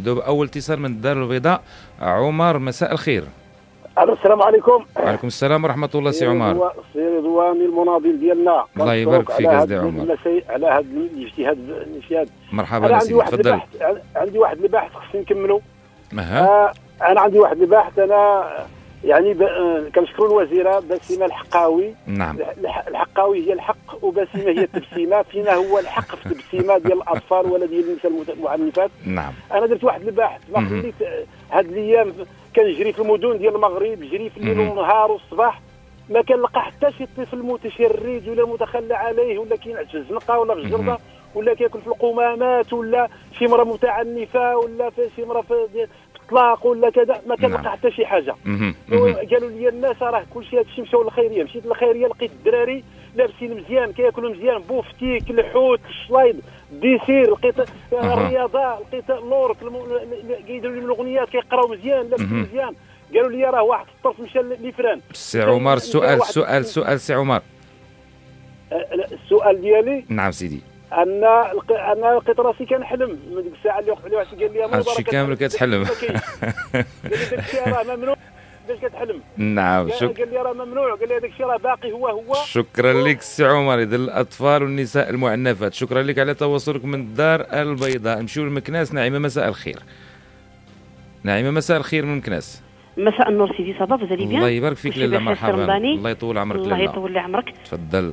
نبداو بأول اتصال من الدار البيضاء عمر مساء الخير. ألو السلام عليكم. وعليكم السلام ورحمة الله سي عمر. سي رضواني المناضل ديالنا. الله يبارك فيك سي عمر. على هذا الاجتهاد الاجتهاد. مرحبا عندي واحد تفضل. عندي واحد البحث خصني نكملو. آه أنا عندي واحد البحث أنا يعني ب... آه كنشكروا الوزيره بسيمه الحقاوي نعم الح- الحقاوي هي الحق وبسيمه هي التبسيمة فينا هو الحق في التبسيمة ديال الأطفال ولا ديال النساء المعنفات نعم أنا درت واحد البحث ما. خليت هاد الأيام كنجري في المدن ديال المغرب جري في الليل. والنهار والصباح ما كنلقى حتى شي طفل متشرد ولا متخلى عليه ولا كينعس في الزنقة ولا في الجرده مهم. ولا كياكل في القمامات ولا شي مرة متعنفة ولا في شي مرة الطلاق ولا كذا ما كنلقى نعم. حتى شي حاجة. قالوا لي الناس راه كل شيء هادشي مشاو للخيرية مشيت للخيرية لقيت الدراري لابسين مزيان كياكلوا مزيان bifteck الحوت الشلايض ديسير لقيت. الرياضه لقيت اللورك كيديروا لهم الاغنيات كيقراو مزيان لابسين. مزيان قالوا لي راه واحد الطرف مشى لفران سي عمر سؤال واحد- سؤال سؤال سي عمر أه، السؤال ديالي نعم سيدي أن لق- أنا لقيت راسي كنحلم. من ديك الساعة اللي وقف لي واحد قال لي هادشي كامل كتحلم. قال لي داك الشيء راه ممنوع. باش كتحلم. نعم قال شك قال لي راه ممنوع. قال لي هذاك الشيء راه باقي هو هو. شكرا لك سي عمر إذا الأطفال والنساء المعنفات. شكرا لك على تواصلك من الدار البيضاء. نمشيو لمكناس. نعيمة مساء الخير. نعيمة مساء الخير من مكناس. مساء النور سيدي ça va vous allez bien الله يبارك فيك لاله مرحبا. رمضاني؟ الله يطول عمرك الله يطول لي عمرك. تفضل.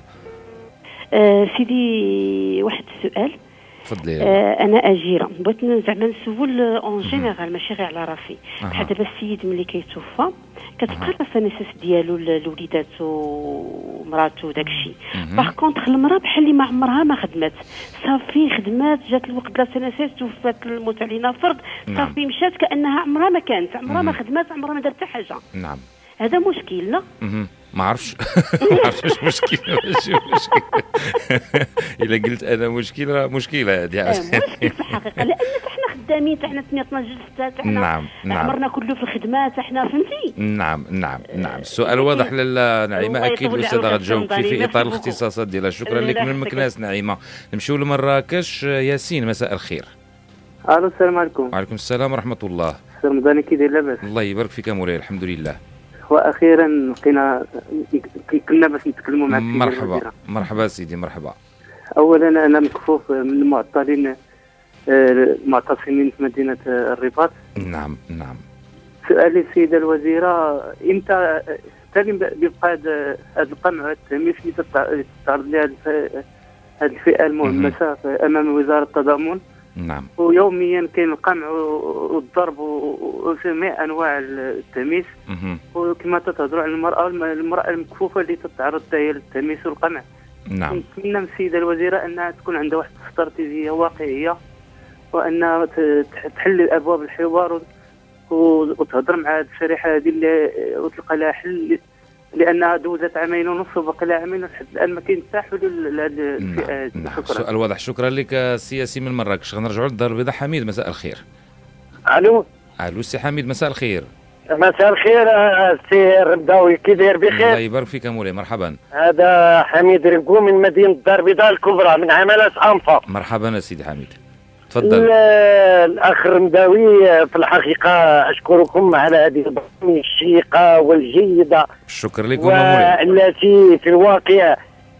سيدي واحد السؤال. تفضلي. آه أنا أجيرة. بغيت زعما نسول en général ماشي غير على راسي. بحال دابا السيد ملي كيتوفى كتبقى نص ديالو لوليداتو ومراتو وداك الشيء. par contre المرأة بحال اللي ما عمرها ما خدمات. صافي خدمات جات الوقت لا تنسات توفات الموت علينا فرض نعم. صافي مشات كأنها عمرها ما كانت. عمرها ما. خدمات عمرها ما دارت حتى حاجة. نعم. هذا مشكل لا؟ مهم. ما عرفش. ما عرفتش واش مشكل ماشي مشكل. إلا قلت أنا مشكل راه مشكلة هذه. آه، مشكل في الحقيقة. لأن إحنا خدامين إحنا سميتنا جلستات إحنا نعم نعم. عمرنا كله في الخدمات إحنا فهمتي؟ نعم نعم نعم. السؤال واضح لاله نعيمة. أكيد الأستاذة غتجاوبك رمضاني. في إطار. الاختصاصات ديالها. شكرا لك من. مكناس نعيمة. نمشيو لمراكش ياسين مساء الخير. ألو السلام عليكم. وعليكم السلام ورحمة الله. سي رمضاني كي داير لاباس؟ الله يبارك فيك مولاي الحمد لله. وأخيرا لقينا كنا باش نتكلموا مع مرحبا. الوزيرة. مرحبا سيدي مرحبا. اولا أنا مكفوف من المعطلين آه، المعتصمين في مدينة آه، الرباط. نعم نعم. سؤالي السيده الوزيرة إلى متى سيبقى هذا القمع التهميش اللي تتع- تتعرض لها هذه الفئة المهمشه أمام وزارة التضامن؟ نعم. ويوميا كاين القمع والضرب وجميع أنواع التهميش مهم. وكما تتهضروا على المرأة الم- المرأة المكفوفة اللي تتعرض هي للتمييز والقمع. نعم. نتمنى من السيده الوزيرة أنها تكون عندها واحد استراتيجيه واقعية وأنها تحل أبواب الحوار وتهضر مع هذه الشريحة هذه وتلقى لها حل لأنها دوزت عامين ونص وبقى لها عامين لحد الآن ما كاين حتى حلول لهذه الفئه نعم هذه. نعم. شكرا. سؤال واضح. شكرا لك سياسي من مراكش. غنرجعوا للدار البيضاء. حميد مساء الخير. ألو؟ ألو سي حميد مساء الخير. مساء الخير آه، سي رمضاني كي داير الله بخير يبارك فيك مولاي مرحبا. هذا حميد رقو من مدينة الدار البيضاء الكبرى من عمالة أنفا. مرحبا يا سيدي حميد. تفضل. ال- الأخ رمضاني في الحقيقة أشكركم على هذه البرامج الشيقة والجيدة شكرا لكم والتي في الواقع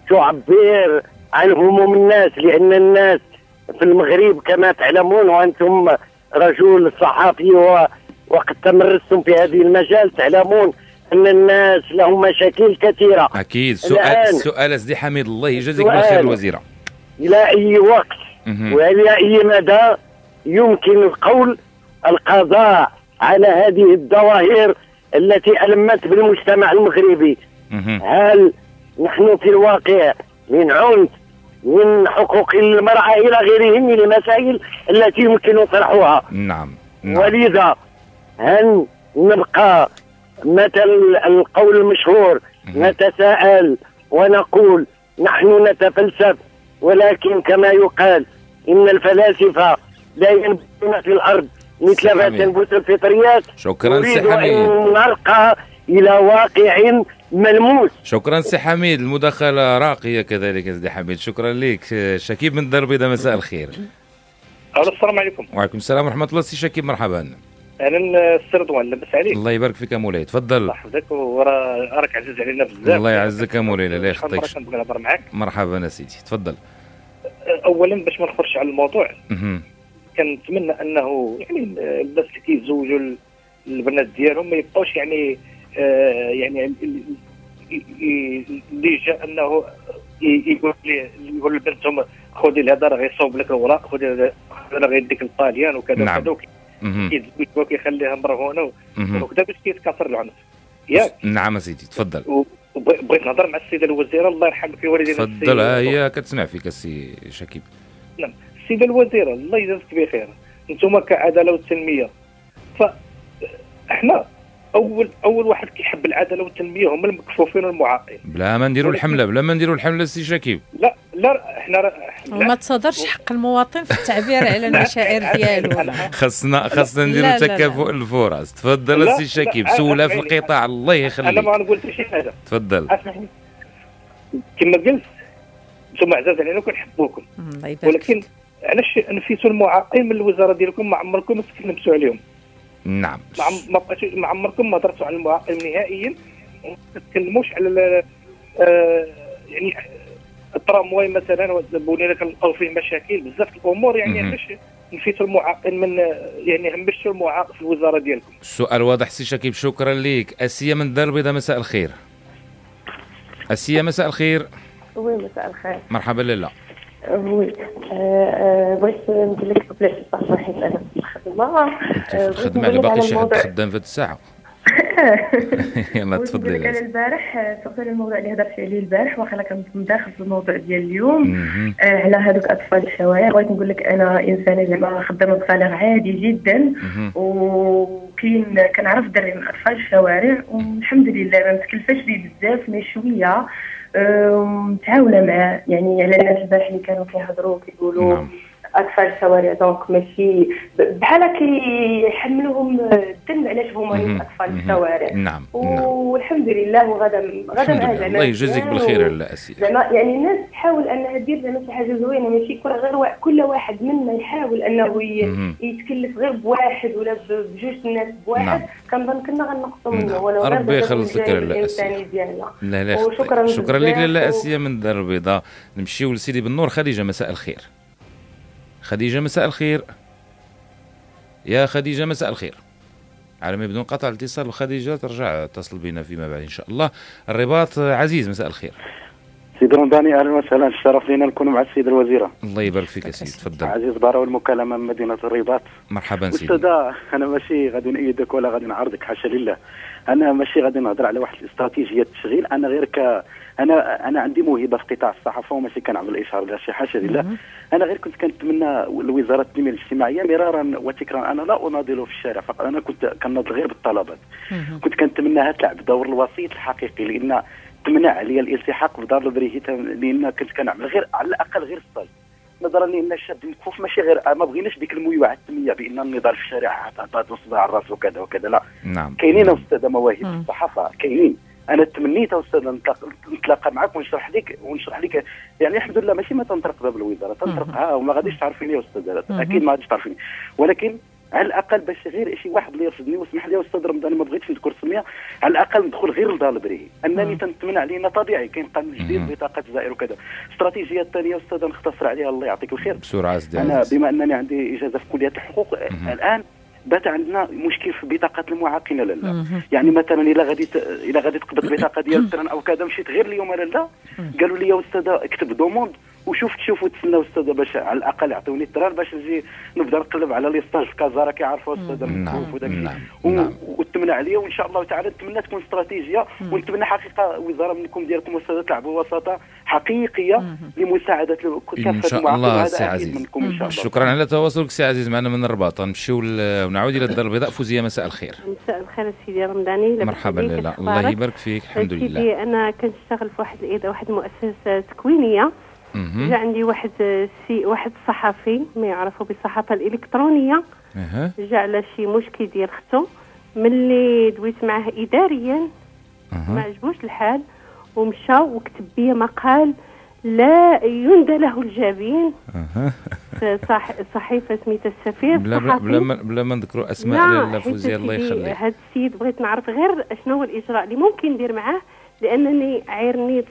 تعبر عن هموم الناس لأن الناس في المغرب كما تعلمون وأنتم رجل صحفي وقد تمرستم في هذه المجال تعلمون أن الناس لهم مشاكل كثيرة. أكيد. سؤال. سؤال سيدي حميد الله يجازيك. بالخير الوزيرة. إلى أي وقت؟ والى اي مدى يمكن القول القضاء على هذه الظواهر التي ألمت بالمجتمع المغربي. هل نحن في الواقع من عنف من حقوق المرأة إلى غيره من المسائل التي يمكن طرحها؟ نعم نعم. ولذا هل نبقى مثل القول المشهور. نتساءل ونقول نحن نتفلسف ولكن كما يقال إن الفلاسفة لا ينبتون في الأرض مثل ما. تنبت الفطريات. شكرا سي حميد. أن نرقى إلى واقع ملموس. شكرا سي حميد. المداخلة راقية كذلك سيدي حميد. شكرا لك. شكيب من الدار البيضاء مساء الخير. السلام عليكم. وعليكم السلام ورحمة الله. سي شكيب مرحبا. أنا السي رضوان لاباس عليك. الله يبارك فيك يا مولاي تفضل. الله يحفظك. وراه راك عزيز علينا بزاف. الله يعزك يا مولاي لا شحال مرة يخطيكش كنبغي نهضر معاك. مرحبا يا سيدي. تفضل. اولا باش ما نخرجش على الموضوع. كنتمنى أنه يعني الناس اللي كيتزوجوا ال- البنات ديالهم ما يبقاوش يعني آه يعني اللي جا أنه يقول لي يقول لبنتهم خذي هذا راه غيصوب لك الاوراق خذي هذا راه غيديك الطاليان وكذا نعم. وكذا وكي- مهم. كيتزوج وكيخليها مرهونة. وكذا باش كيتكاثر العنف ياك نعم سيدي تفضل بغيت نهضر مع السيدة الوزيرة الله يرحمك يا والدينا تفضل. ها هي كتسمع فيك السي شكيب. السيدة الوزيرة الله يجازيك بخير. أنتم كعدالة والتنميه ف إحنا اول أول واحد كيحب العدالة والتنمية هم المكفوفين والمعاقين. بلا ما نديروا الحملة بلا ما نديروا الحملة السي شكيب. لا لا إحنا را- وما تصدرش حق المواطن في التعبير على المشاعر ديالو. خاصنا خاصنا نديروا. تكافؤ الفرص. تفضل السي شكيب سولها في. القطاع الله أنا يخليك. ما نقول شي حاجة. تفضل. كما قلت أنتم عزاز علينا كنحبوكم مم، الله يبارك ولكن علاش نفيتوا المعاقين من الوزارة ديالكم؟ ما عمركم ما تكلمتوا عليهم. نعم. ما ما بقاش ما عمركم ما هضرتوا على المعاقين نهائيا. وما تتكلموش على ال- آه، يعني الترامواي مثلا ولينا كنلقاو فيه مشاكل. بزاف الأمور يعني. علاش نفيتوا المعاقين من يعني همشتوا المعاق في الوزارة ديالكم. السؤال واضح سي شكيب شكرا ليك. أسيا من الدار البيضاء مساء الخير. أسيا مساء الخير. oui مساء الخير. مرحبا لاله oui. آه، آه، بغيت نقول لك بلاش صح حيت أنا. أنت آه، في الخدمه اللي باقي شي حد خدام في هذه الساعة. يلا تفضلي لك لازم. البارح آه، surtout على الموضوع اللي هضرت عليه البارح واخا كنت داخل في الموضوع ديال اليوم. آه، على هذوك أطفال الشوارع. بغيت نقول لك أنا إنسانة زعما خدامة ب salaire عادي جدا. وكاين كنعرف دري من أطفال الشوارع والحمد لله ما متكلفاش بيه بزاف mais شوية. آه، متعاونة معاه يعني على الناس البارح اللي كانوا كيهضروا كيقولوا نعم. أطفال الشوارع donc ماشي بحال كيحملوهم الذنب علاش هما. اطفال. الشوارع نعم نعم والحمد لله وغدا غدا زعما الله يجازيك مزيان بالخير لا اسيا زعما يعني الناس تحاول انها دير زعما شي حاجة زوينة ماشي يكون غير كل واحد منا يحاول أنه. يتكلف غير بواحد ولا بجوج الناس بواحد نعم. كنظن كنا غنقصوا نعم. منه ولو غير ربي يخلصك لالا الانساني. ديالنا لا لا يخطئ. شكرا لك و- اسيا من الدار البيضاء نمشيو لسيدي بالنور خديجة مساء الخير خديجة مساء الخير. يا خديجة مساء الخير. على ما بدون قطع الاتصال. وخديجه ترجع تتصل بنا فيما بعد إن شاء الله. الرباط عزيز مساء الخير. سيد رمضاني أهلا وسهلا. الشرف لنا نكون مع السيده الوزيره الله يبارك فيك يا سيدي تفضل. عزيز باراوي المكالمة من مدينة الرباط. مرحبا سيدي. أستاذ أنا ماشي غادي نأيدك ولا غادي نعارضك حاشا لله. أنا ماشي غادي نهضر على واحد الاستراتيجية التشغيل. أنا غير ك أنا أنا عندي موهبة في قطاع الصحافة وماشي كنعمل الاشهار ولا شي حاشا لله. أنا غير كنت كنتمنى الوزارة التنمية الاجتماعية مرارا وتكرارا. أنا لا أناضل في الشارع فقط أنا كنت كناضل غير بالطلبات. كنت كنتمناها تلعب دور الوسيط الحقيقي لأن تمنع عليا الالتحاق بدار البريهي حتى لأن كنت كنعمل غير على الأقل غير stage نظرا لأن الشاب مكفوف ماشي غير ما بغيناش ديك الميوعة التنميه بأن النضال في الشارع عطات وصداع الراس وكذا وكذا. لا. نعم. كاينين أستاذ مواهب الصحافة كاينين. أنا تمنيت أستاذ نتلاق- نتلاقى معك ونشرح لك ونشرح لك. يعني الحمد لله ماشي ما تنطرق باب الوزارة تنطرقها وما غاديش تعرفيني يا أستاذ. أكيد ما غاديش تعرفيني. ولكن على الأقل باش غير شي واحد اللي يرفضني واسمح لي أستاذ رمضان ما بغيتش نذكر سمية على الأقل ندخل غير لدار البريه أنني. تنتمنى علينا طبيعي كاين قانون جديد. بطاقة الجزائر وكذا الاستراتيجيه الثانية أستاذ نختصر عليها الله يعطيك الخير بسرعة سيدي أنا. بما أنني عندي إجازة في كلية الحقوق. الآن بات عندنا مشكل في بطاقه المعاقين لا لا مهم. يعني مثلا إلا غادي. إلا غادي تقبض البطاقه ديال مثلا أو كذا مشيت غير اليوم ولا لا قالوا لي يا أستاذ اكتب demande وشوف تشوف وتسنى أستاذ باش على الأقل يعطوني الدرار باش نجي نبدأ نقلب على les stages في كازارا كيعرفوا أستاذ نعم. مكتوب وداك الشيء نعم. و- نعم. وتمنى عليا وان شاء الله تعالى نتمنى تكون استراتيجية ونتمنى حقيقة وزارة منكم ديالكم أستاذ تلعبوا وساطه حقيقية لمساعدة كافه إن شاء الله سي عزيز. منكم إن شاء الله. شكرا على تواصلك سي عزيز معنا من الرباط. نمشيو ونعود إلى الدار البيضاء. فوزية مساء الخير. مساء الخير سيدي رمضاني. مرحبا لاله الله؟ يبارك فيك. الحمد لله. أنا كنشتغل في واحد واحد المؤسسة تكوينيه. جا عندي واحد سي واحد صحفي ما يعرفوا بالصحافه الإلكترونية. جا على شي مشكل ديال اختو ملي دويت معاه اداريا ما عجبوش الحال ومشى وكتب بيا مقال لا يندى له في صح صحيفة سميتها السفير بلا بلا. بلا ما, بلا ما نذكروا أسماء لا فوزيه الله يخليك. هذا السيد بغيت نعرف غير شنو هو الإجراء اللي ممكن ندير معاه لأنني عيرني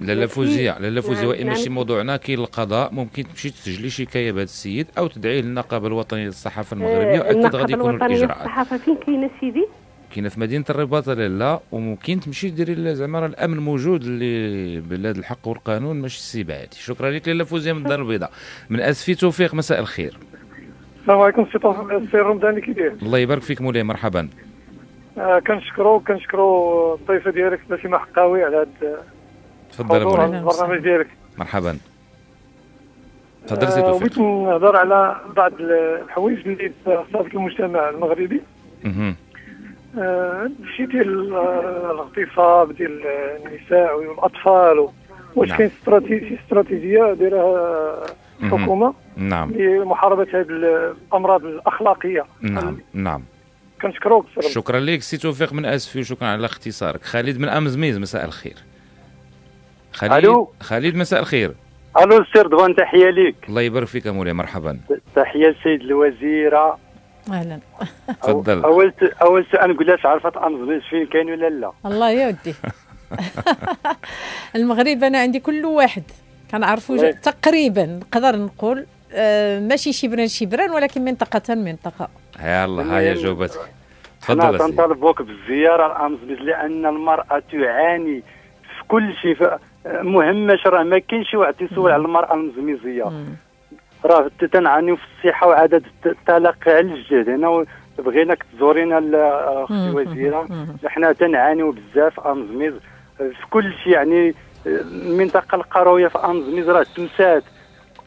الشخصي لاله فوزية لاله فوزية. نعم، وان ماشي نعم. موضوعنا كاين القضاء ممكن تمشي تسجلي شكايه بهذا السيد أو تدعيه للنقابة الوطنية للصحافة المغربية آه، واكيد غادي يكونوا الوطنية الإجراءات. للصحافة. فين كاينة سيدي؟ كاينة في مدينة الرباط لاله وممكن تمشي ديري زعما راه الأمن موجود اللي بلاد الحق والقانون ماشي السيبة هادي. شكرا لك لاله فوزية من الدار البيضاء. من اسفي توفيق مساء الخير. السلام عليكم سي طه- السي رمضاني كي داير الله يبارك فيك مولاي مرحبا. آه كنشكرو كنشكرو الضيفة ديالك باسمه حقاوي على هذا تفضل مولاي البرنامج ديالك. مرحبا. تفضل سي توفيق بغيت نهضر على بعض الحوايج اللي في المجتمع المغربي. آه، الشيء ديال آه، الاغتصاب ديال النساء والأطفال واش نعم. كاين استراتيجي استراتيجية دايرها. الحكومة نعم. لمحاربة هذه الأمراض الأخلاقية؟ نعم نعم. كنشكروك. شكرا لك سي توفيق من اسفي وشكرا على اختصارك. خالد من امزميز مساء الخير. خالد ألو. خالد مساء الخير. ألو السي رضوان تحية ليك. الله يبارك فيك يا مولاي مرحبا. تحية السيد الوزيرة. أهلا. تفضل. أول أول سؤال نقول لها عرفت امزميز فين كاين ولا لا؟ الله يا ودي. المغرب أنا عندي كل واحد. كنعرفوا وي. تقريبا نقدر نقول آه، ماشي شبرا شبرا ولكن منطقة منطقة. يلا هيا جاوبتك. تفضل يا سيدي. تنطالبوك بالزيارة لامزميز لأن المرأة تعاني في كل شيء مهمش راه ما كاينش واحد يسول على المرأة المزميزية. راه تنعانيو في الصحة وعدد التلقي على الجهد. هنا بغيناك تزورينا ال- أختي مم. حنا تنعانيو بزاف أمزميز. في كل شيء يعني المنطقة القروية في أمزميز راه تمسات.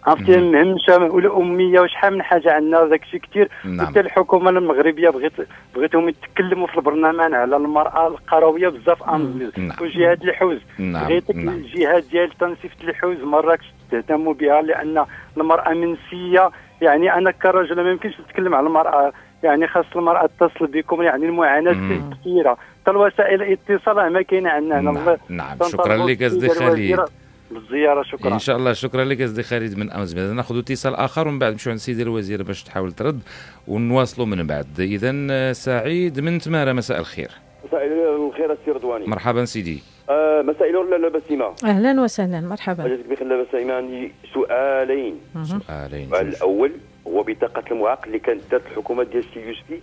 عرفتي المهمشه والاميه وشحال من حاجة عندنا داك الشيء كثير نعم. حتى الحكومة المغربية بغيت بغيتهم يتكلموا في البرنامج على المرأة القروية بزاف امزميز نعم. وجهات الحوز. نعم، بغيتك نعم. الجهات ديال تنسيف الحوز مراكش تهتموا بها لأن المرأة منسية. يعني أنا كرجل ما يمكنش نتكلم على المرأة. يعني خاص المرأة تتصل بكم يعني المعاناة. كثيرة. حتى الوسائل الاتصال ما كاينة عندنا. نعم. تنطلبوا شكرا لك سيدي خالد بالزيارة شكرا. إن شاء الله شكرا لك سيدي خالد من امزميز نأخذ اتصال آخر ومن بعد نمشيو عند سيدي الوزير باش تحاول ترد ونواصلوا من بعد. اذا سعيد من تماره مساء الخير. مساء الخير السي رضواني. مرحبا سيدي. آه مساء النور لاله بسيمه أهلا وسهلا مرحبا. حاجتك بخير لاله بسيمه عندي سؤالين. سؤالين السؤال الأول هو بطاقة المعاق اللي كانت دارت الحكومة ديال السي يوسفي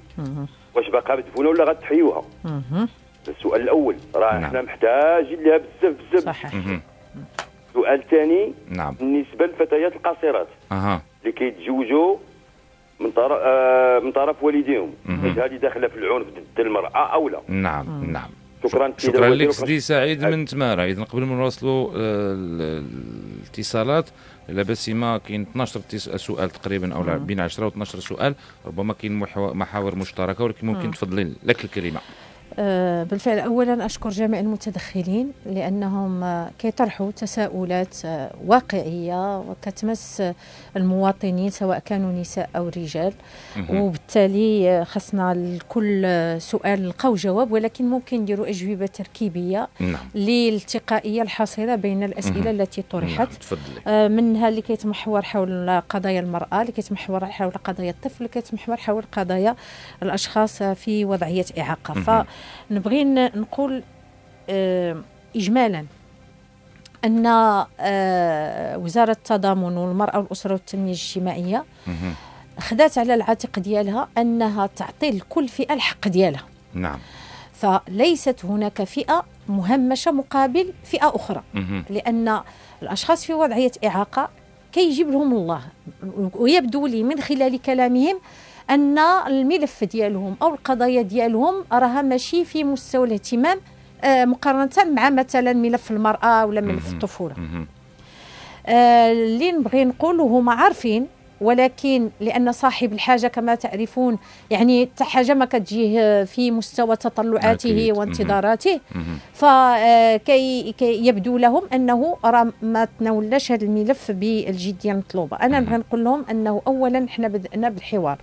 واش باقا مدفونه ولا غتحيوها؟ السؤال الأول راه نعم. إحنا محتاجين لها بزاف بزاف. صحيح. السؤال الثاني نعم. بالنسبة للفتيات القاصرات. أها. اللي كيتزوجوا من طرف آه من طرف والديهم. واش هذه داخلة في العنف ضد المرأة أو لا. نعم نعم. شكرا شكرا لك سيدي سعيد من تمارة. اذا قبل ما نواصلوا آه، ال- الاتصالات لا بسيمه كاين 12 اتص- سؤال تقريبا أو. بين 10 و 12 سؤال ربما كاين محاور مشتركة ولكن ممكن مم. تفضلي لك الكلمة. بالفعل اولا أشكر جميع المتدخلين لأنهم آه، كيطرحوا تساؤلات آه، واقعية وكتمس آه، المواطنين سواء كانوا نساء أو رجال. وبالتالي آه، خصنا لكل آه، سؤال نلقاو جواب ولكن ممكن نديروا أجوبة تركيبية نعم للالتقائيه الحاصلة بين الأسئلة. التي طرحت نعم، آه، منها اللي كيتمحور حول قضايا المرأة اللي كيتمحور حول قضايا الطفل اللي كيتمحور حول قضايا الأشخاص في وضعية إعاقة مهم. فنبغي ن- نقول آه، إجمالا أن آه، وزارة التضامن والمرأة والأسرة والتنمية الاجتماعية مهم. خدات على العاتق ديالها أنها تعطي لكل فئة الحق ديالها نعم فليست هناك فئة مهمشة مقابل فئة أخرى مهم. لأن الأشخاص في وضعية إعاقة كيجيب لهم الله ويبدو لي من خلال كلامهم أن الملف ديالهم أو القضايا ديالهم راها ماشي في مستوى الاهتمام آه، مقارنة مع مثلا ملف المرأة ولا ملف مهم. آه، اللي نبغي نقول هما عارفين ولكن لأن صاحب الحاجة كما تعرفون يعني حتى حاجة ما كتجيه في مستوى تطلعاته أكيد. وانتظاراته. فكي كي يبدو لهم أنه راه ما تناولناش هذا الملف بالجدية المطلوبة. أنا نبغي نقول لهم أنه اولا حنا بدانا بالحوار.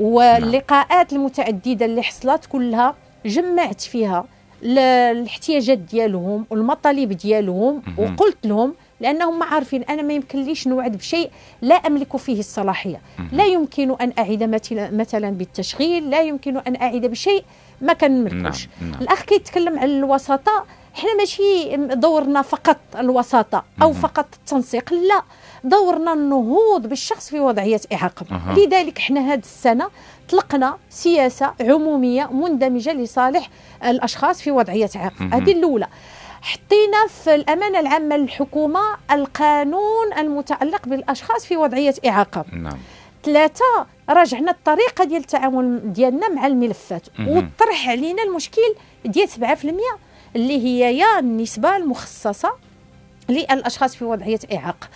واللقاءات المتعددة اللي حصلت كلها جمعت فيها الاحتياجات ديالهم والمطالب ديالهم. وقلت لهم لأنهم ما عارفين أنا ما يمكنليش نوعد بشيء لا أملك فيه الصلاحية. لا يمكن أن أعيد مثلا مثلا بالتشغيل لا يمكن أن أعيد بشيء ما كنملكوش. نعم، نعم. الأخ كيتكلم على الوساطه حنا ماشي دورنا فقط الوساطه أو فقط التنسيق لا. دورنا النهوض بالشخص في وضعية إعاقة أها. لذلك حنا هذه السنة طلقنا سياسة عمومية مندمجة لصالح الأشخاص في وضعية إعاقة. هذه الأولى حطينا في الأمانة العامة للحكومة القانون المتعلق بالأشخاص في وضعية إعاقة نعم ثلاثة راجعنا الطريقة ديال التعامل ديالنا مع الملفات. وطرح علينا المشكل ديال 7% اللي هي يا النسبة المخصصة للأشخاص في وضعية إعاقة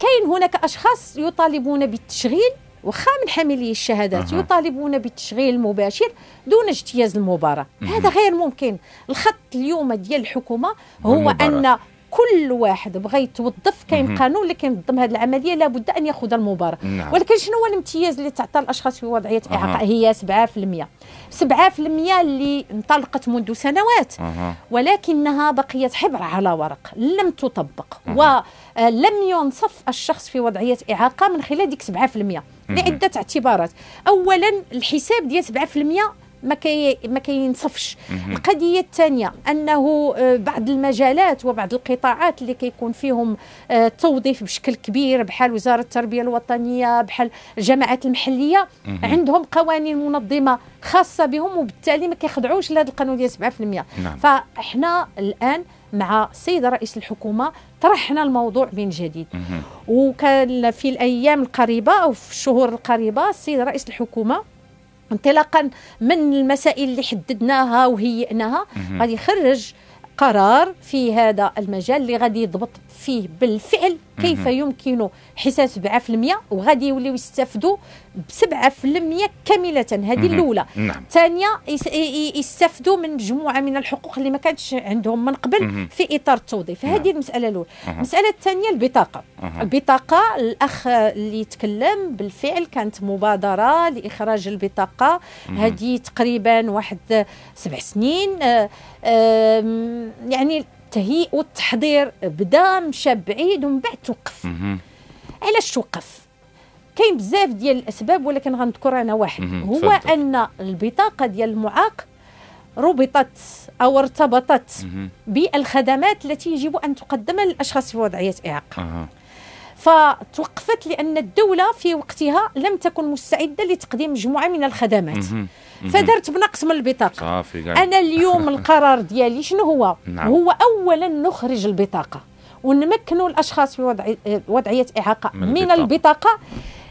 كاين هناك أشخاص يطالبون بالتشغيل وخا من حاملي الشهادات أها. يطالبون بالتشغيل المباشر دون اجتياز المباراة هذا غير ممكن الخط اليوم ديال الحكومة هو المباراة. أن كل واحد بغى يتوظف كاين. قانون اللي كينظم هذه العملية لابد أن يأخذ المباراة نعم. ولكن شنو هو الامتياز اللي تعطى الأشخاص في وضعية. اعاقه هي 7% 7% اللي انطلقت منذ سنوات. ولكنها بقيت حبر على ورق لم تطبق ولم ينصف الشخص في وضعية إعاقة من خلال ديك 7% لعدة اعتبارات. اولا الحساب ديال 7% ما كي ما كينصفش. القضية الثانية أنه آه، بعض المجالات وبعض القطاعات اللي كيكون فيهم آه، توظيف بشكل كبير بحال وزارة التربية الوطنية بحال الجماعات المحلية. عندهم قوانين منظمة خاصة بهم وبالتالي ما كيخضعوش لهذا القانون ديال 7% نعم. فإحنا الآن مع السيد رئيس الحكومة طرحنا الموضوع من جديد وكان في الأيام القريبة أو في الشهور القريبة السيد رئيس الحكومة انطلاقا من المسائل اللي حددناها وهيئناها. غادي يخرج قرار في هذا المجال اللي غادي يضبط فيه بالفعل كيف. يمكن حساب 7% وغادي يوليو يستافدوا ب 7% كاملة هذه. الأولى نعم. ثانية يس- ي- ي- يستافدوا من مجموعة من الحقوق اللي ما كانتش عندهم من قبل. في إطار التوظيف هذه المسألة الأولى. المسألة الثانية البطاقة. البطاقة الأخ اللي تكلم بالفعل كانت مبادرة لإخراج البطاقة. هذه تقريبا واحد سبع سنين آه، يعني التهيئ والتحضير بدا مشى بعيد ومن بعد توقف. علاش توقف كاين بزاف ديال الأسباب ولكن غنذكر أنا واحد. هو. أن البطاقة ديال المعاق ربطت أو ارتبطت. بالخدمات التي يجب أن تقدم للأشخاص في وضعية إعاقة. فتوقفت لأن الدولة في وقتها لم تكن مستعدة لتقديم مجموعة من الخدمات. فدرت بنقص من البطاقة صافي أنا اليوم القرار ديالي شنو هو نعم. هو اولا نخرج البطاقة ونمكنوا الأشخاص في وضع وضعية إعاقة من من, البطاقة. البطاقة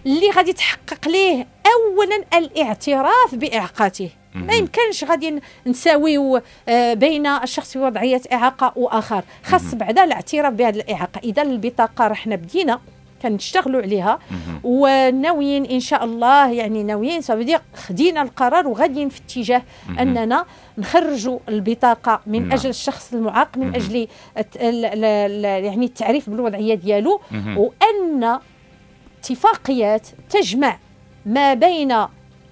اللي غادي تحقق ليه اولا الاعتراف باعاقته ما. يمكنش غادي نساويو آه، بين الشخص في وضعية إعاقة وآخر خاص بعدا الاعتراف بهذه الإعاقة إذا البطاقة راه حنا بدينا كنشتغلوا عليها وناويين إن شاء الله يعني ناويين صافي خدينا القرار وغاديين في اتجاه. أننا نخرجوا البطاقة من نعم. أجل الشخص المعاق من. أجل يعني التعريف بالوضعية ديالو. وأن اتفاقيات تجمع ما بين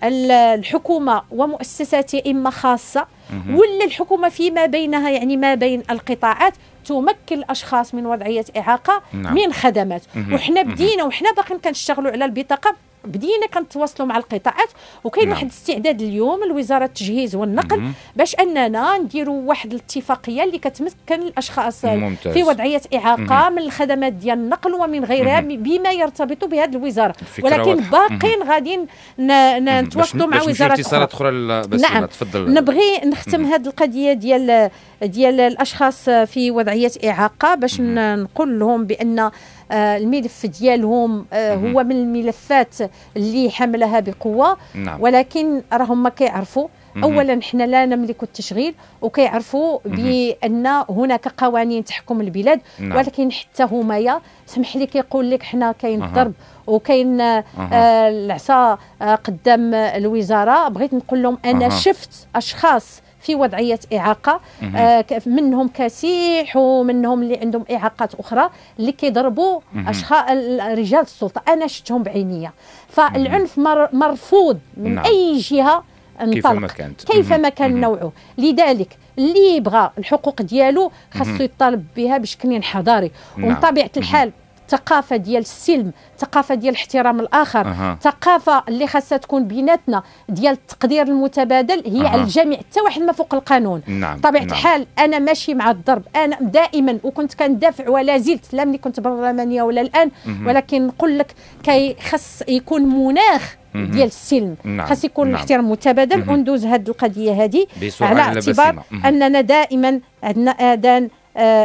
الحكومة ومؤسسات إما خاصة. ولا الحكومة فيما بينها يعني ما بين القطاعات تمكن الأشخاص من وضعية إعاقة نعم. من خدمات. وحنا. بدينا وحنا باقيين كنشتغلوا على البطاقة بدينا كنتواصلوا مع القطاعات وكاين نعم. واحد الاستعداد اليوم لوزارة التجهيز والنقل. باش أننا نديروا واحد الاتفاقية اللي كتمكن الأشخاص ممتاز. في وضعية إعاقة مهم. من الخدمات ديال النقل ومن غيرها مهم. بما يرتبط بهذه الوزارة ولكن. باقيين غادي نتواصلوا مع وزارة اتصالات أخرى نعم تفضل نبغي نختم هذه القضية ديال ديال الأشخاص في وضعية إعاقة باش نقول لهم بأن الملف ديالهم آه،. هو من الملفات اللي حملها بقوة نعم. ولكن راهم ما كيعرفوا. اولا حنا لا نملك التشغيل وكيعرفوا بأن هناك قوانين تحكم البلاد نعم. ولكن حتى همايا سمح لي كيقول لك حنا كاين. الضرب وكاين آه، أها. العصا آه، قدام الوزارة بغيت نقول لهم أنا أها. شفت أشخاص في وضعية إعاقة. آه منهم كسيح ومنهم اللي عندهم إعاقات أخرى اللي كيضربوا. أشخاص رجال السلطة. أنا شفتهم بعينيا. فالعنف مر مرفوض من نعم. أي جهة كيفما كانت. كيفما كان نوعه. لذلك اللي يبغى الحقوق ديالو خاصو يطالب بها بشكل حضاري. نعم. ومن طبيعه الحال الثقافه ديال السلم الثقافه ديال احترام الآخر أها. الثقافه اللي خاصها تكون بيناتنا ديال التقدير المتبادل هي أها. على الجميع حتى واحد ما فوق القانون نعم طبيعه نعم. الحال أنا ماشي مع الضرب أنا دائما وكنت كندافع ولا زلت لا ملي كنت برلمانيه ولا الآن مهم. ولكن نقول لك كي خص يكون مناخ. ديال السلم نعم. خاص يكون نعم. الاحترام متبادل. وندوز هذه القضية هذه على اعتبار. أننا دائما عندنا آذان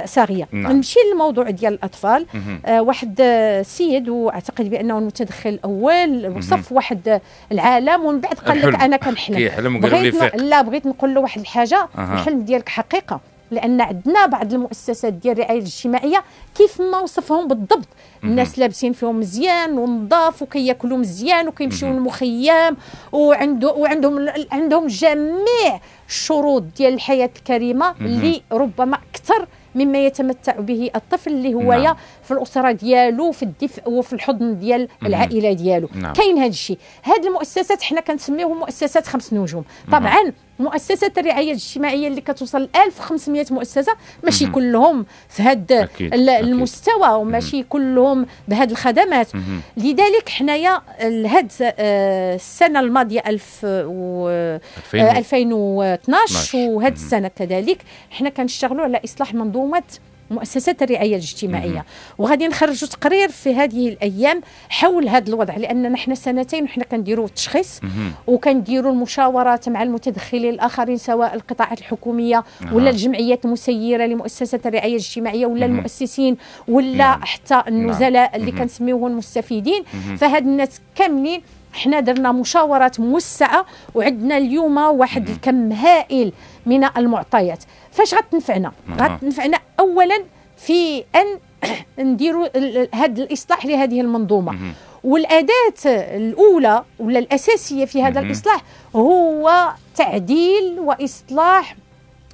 صاغيه نعم. نمشي للموضوع ديال الأطفال. آه واحد آه سيد وأعتقد بأنه المتدخل الأول وصف واحد آه، العالم ومن بعد قال لك. أنا كنحلم كيحلم بغيت. ن- لا بغيت نقول له واحد الحاجة أها. الحلم ديالك حقيقة لأن عندنا بعض المؤسسات ديال الرعاية الاجتماعية كيف ما وصفهم بالضبط الناس لابسين فيهم مزيان ونضاف وكياكلوا مزيان وكيمشيو للمخيم وعنده وعندهم عندهم جميع الشروط ديال الحياة الكريمة اللي ربما أكثر مما يتمتع به الطفل اللي هو نعم. في الأسرة ديالو في الدفء وفي الحضن ديال العائلة ديالو نعم. كاين هذا الشيء هاد المؤسسات حنا كنسميوهم مؤسسات خمس نجوم طبعا مؤسسات الرعاية الاجتماعية اللي كتوصل 1500 مؤسسة ماشي. كلهم في أكيد. المستوى وماشي كلهم بهاد الخدمات. لذلك حنايا هاد السنة الماضية 1000 و ألفين آه، و- 2012 12. وهاد. السنة كذلك حنا كنشتغلوا على إصلاح منظومة مؤسسات الرعاية الاجتماعية. وغادي نخرجوا تقرير في هذه الأيام حول هذا الوضع لاننا حنا سنتين وحنا كنديروا التشخيص. وكنديروا المشاورات مع المتدخلين الآخرين سواء القطاعات الحكومية ولا. الجمعيات المسيرة لمؤسسات الرعاية الاجتماعية ولا. المؤسسين ولا نعم. حتى النزلاء اللي. كنسميوهم المستفيدين. فهاد الناس كاملين حنا درنا مشاورات موسعة وعندنا اليوم واحد الكم هائل من المعطيات فاش غتنفعنا. غتنفعنا اولا في أن نديروا هذا الإصلاح لهذه المنظومة. والأداة الأولى ولا الأساسية في هذا. الإصلاح هو تعديل وإصلاح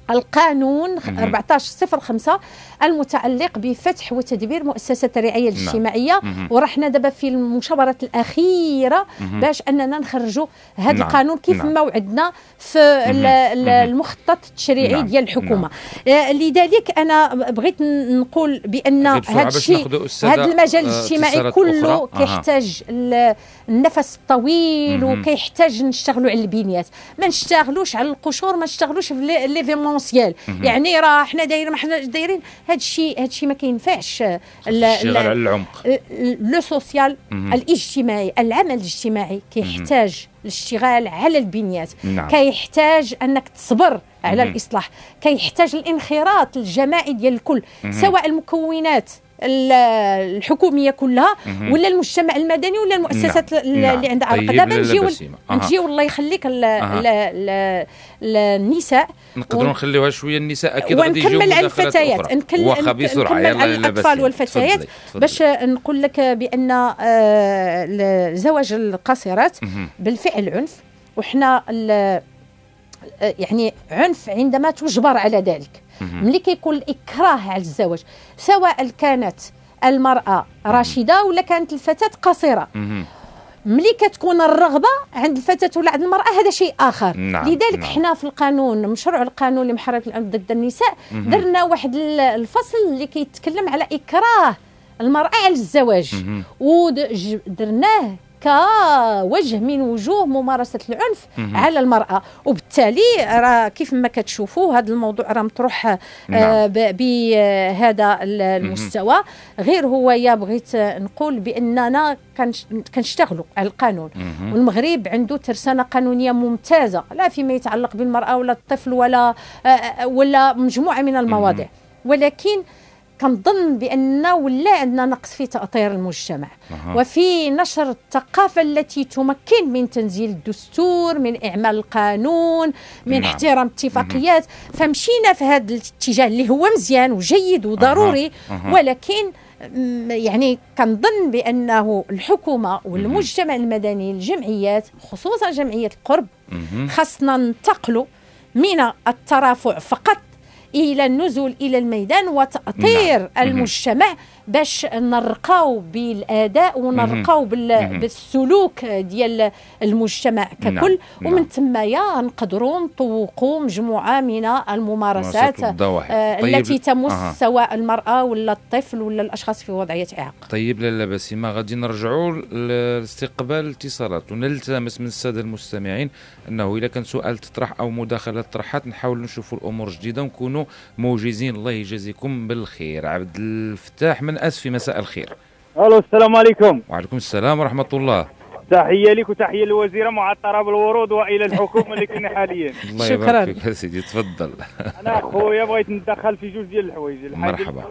القانون مهم. 1405 المتعلق بفتح وتدبير مؤسسات الرعاية الاجتماعية مهم. ورحنا دابا في المشاورات الأخيرة. باش أننا نخرجوا هذا نعم. القانون كيف نعم. ما وعدنا في. المخطط التشريعي نعم. ديال الحكومة آه، لذلك أنا بغيت نقول بأن هذا الشيء هذا المجال آه، الاجتماعي كله. كيحتاج ال- النفس الطويل. وكيحتاج نشتغلوا على البنيات ما نشتغلوش على القشور ما نشتغلوش في لي- ليفيمونسيال. يعني راه حنا دايرين ما حنا دايرين هذا الشيء هذا الشيء ما كينفعش على العمق لو سوسيال. الاجتماعي العمل الاجتماعي كيحتاج الاشتغال على البنيات نعم. كيحتاج أنك تصبر على مهم. الإصلاح كيحتاج الانخراط الجماعي ديال الكل مهم. سواء المكونات ال- الحكومية كلها. ولا المجتمع المدني ولا المؤسسات نعم. نعم. اللي عندها علاقه طيب، دابا نجيو. نجيو الله يخليك النساء نقدروا نخليوها شوية النساء أكيد غادي يجيو ونكمل على الفتيات نكمل على لا الأطفال. والفتيات. باش نقول لك بأن آه، زواج القاصرات. بالفعل عنف وحنا يعني عنف عندما تجبر على ذلك. ملي كيكون الإكراه على الزواج سواء كانت المرأة راشدة ولا كانت الفتاة قصيرة. ملي كتكون الرغبة عند الفتاة ولا عند المرأة هذا شيء آخر نعم، لذلك نعم. حنا في القانون مشروع القانون لمحاربة العنف ضد النساء مهم. درنا واحد ال- الفصل اللي كيتكلم على إكراه المرأة على الزواج. ودرناه كوجه من وجوه ممارسة العنف مهم. على المرأة وبالتالي راه كيف ما كتشوفوا هذا الموضوع راه مطروح آه، نعم. بهذا ال- المستوى غير هو يا بغيت نقول بأننا كنش- كنشتغلوا على القانون مهم. والمغرب عنده ترسانة قانونية ممتازة لا فيما يتعلق بالمرأة ولا الطفل ولا آه، ولا مجموعة من المواضيع ولكن كنظن بان ولا عندنا نقص في تأطير المجتمع أها. وفي نشر الثقافة التي تمكن من تنزيل الدستور من إعمال القانون من نعم. احترام اتفاقيات فمشينا في هذا الاتجاه اللي هو مزيان وجيد وضروري أها. ولكن م- يعني كنظن بأنه الحكومة والمجتمع المدني الجمعيات خصوصا جمعية القرب. خاصنا ننتقلوا من الترافع فقط إلى النزول إلى الميدان وتأطير نعم. المجتمع باش نرقاو بالآداء ونرقاو بال... بالسلوك ديال المجتمع ككل. نعم. ومن نعم. ثمايا نقدروا نطوقوا مجموعة من الممارسات آه طيب. التي تمس آه. سواء المرأة ولا الطفل ولا الأشخاص في وضعية إعاقة. طيب لاله بسيمه غادي نرجعوا لاستقبال الاتصالات ونلتمس من السادة المستمعين أنه اذا كان سؤال تطرح أو مداخله طرحت نحاول نشوفوا الأمور جديدة ونكونوا موجزين. الله يجازيكم بالخير. عبد الفتاح من اسفي مساء الخير. ألو السلام عليكم. وعليكم السلام ورحمة الله. تحية لك وتحية للوزيره معطره بالورود وإلى الحكومة اللي كاين حاليا. الله يبارك فيك. سيدي تفضل. أنا خويا بغيت ندخل في جوج ديال الحوايج مرحبا.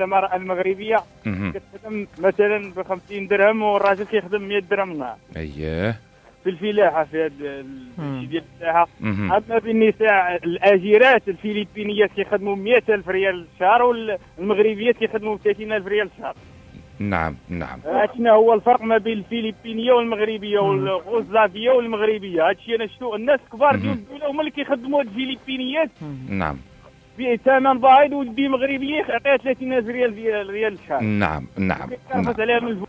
المرأة المغربية. كتخدم مثلا ب 50 درهم والراجل كيخدم 100 درهم. نهار اييه في الفلاحة في هذا الشيء ديال الفلاحة. أما بالنساء الأجيرات الفلبينيات كيخدموا 100000 ريال الشهر والمغربيات كيخدموا 30000 ريال الشهر. نعم نعم. شنو هو الفرق ما بين الفلبينية والمغربية والغوزلافية والمغربية. هادشي أنا شفتو الناس كبار ديال الدولة هما اللي كيخدموا هاد الفلبينيات. نعم. بثمن باهظ والبي مغربية يعطيها 30000 ريال ريال الشهر. نعم نعم, نعم. عليها من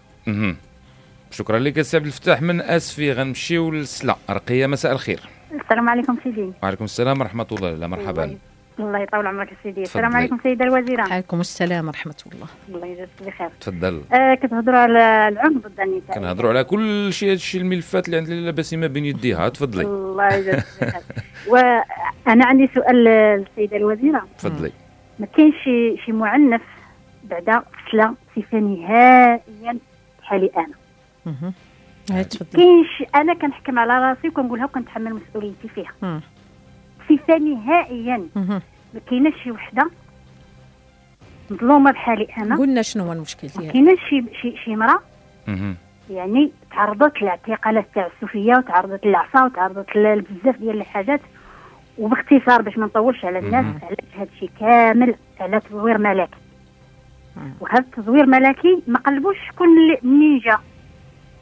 شكرا لك سي عبد الفتاح. من أسفي غنمشيو للسلا رقية مساء الخير. السلام عليكم سيدي. وعليكم السلام ورحمة الله مرحبا. الله يطول عمرك سيدي. السلام عليكم سيدة الوزيرة. عليكم السلام ورحمة الله. الله يجزاك بخير. تفضل. آه كتهضروا على العنف ضد النساء كنهضروا على كل شيء. هادشي الملفات اللي عند لاله بسيمه بين يديها. تفضلي. الله يجزاك بخير. وأنا عندي سؤال للسيدة الوزيرة. تفضلي. ما كاينش شي شي معنف بعد فصلة صفة نهائيا بحالي أنا. كاينش أنا كنحكم على راسي وكنقولها وكنتحمل مسؤوليتي فيها. صفه نهائيا ما كايناش شي وحدة. مظلومة بحالي أنا. قلنا شنو هو المشكل ديالها كايناش شي شي شي مراه يعني تعرضت لاعتقالات تعسفيه وتعرضت للعصا وتعرضت لبزاف ديال الحاجات. وباختصار باش ما نطولش على الناس علاش هذا الشيء كامل على تزوير ملكي. وهذا التزوير ملكي ما قلبوش شكون اللي منين جا.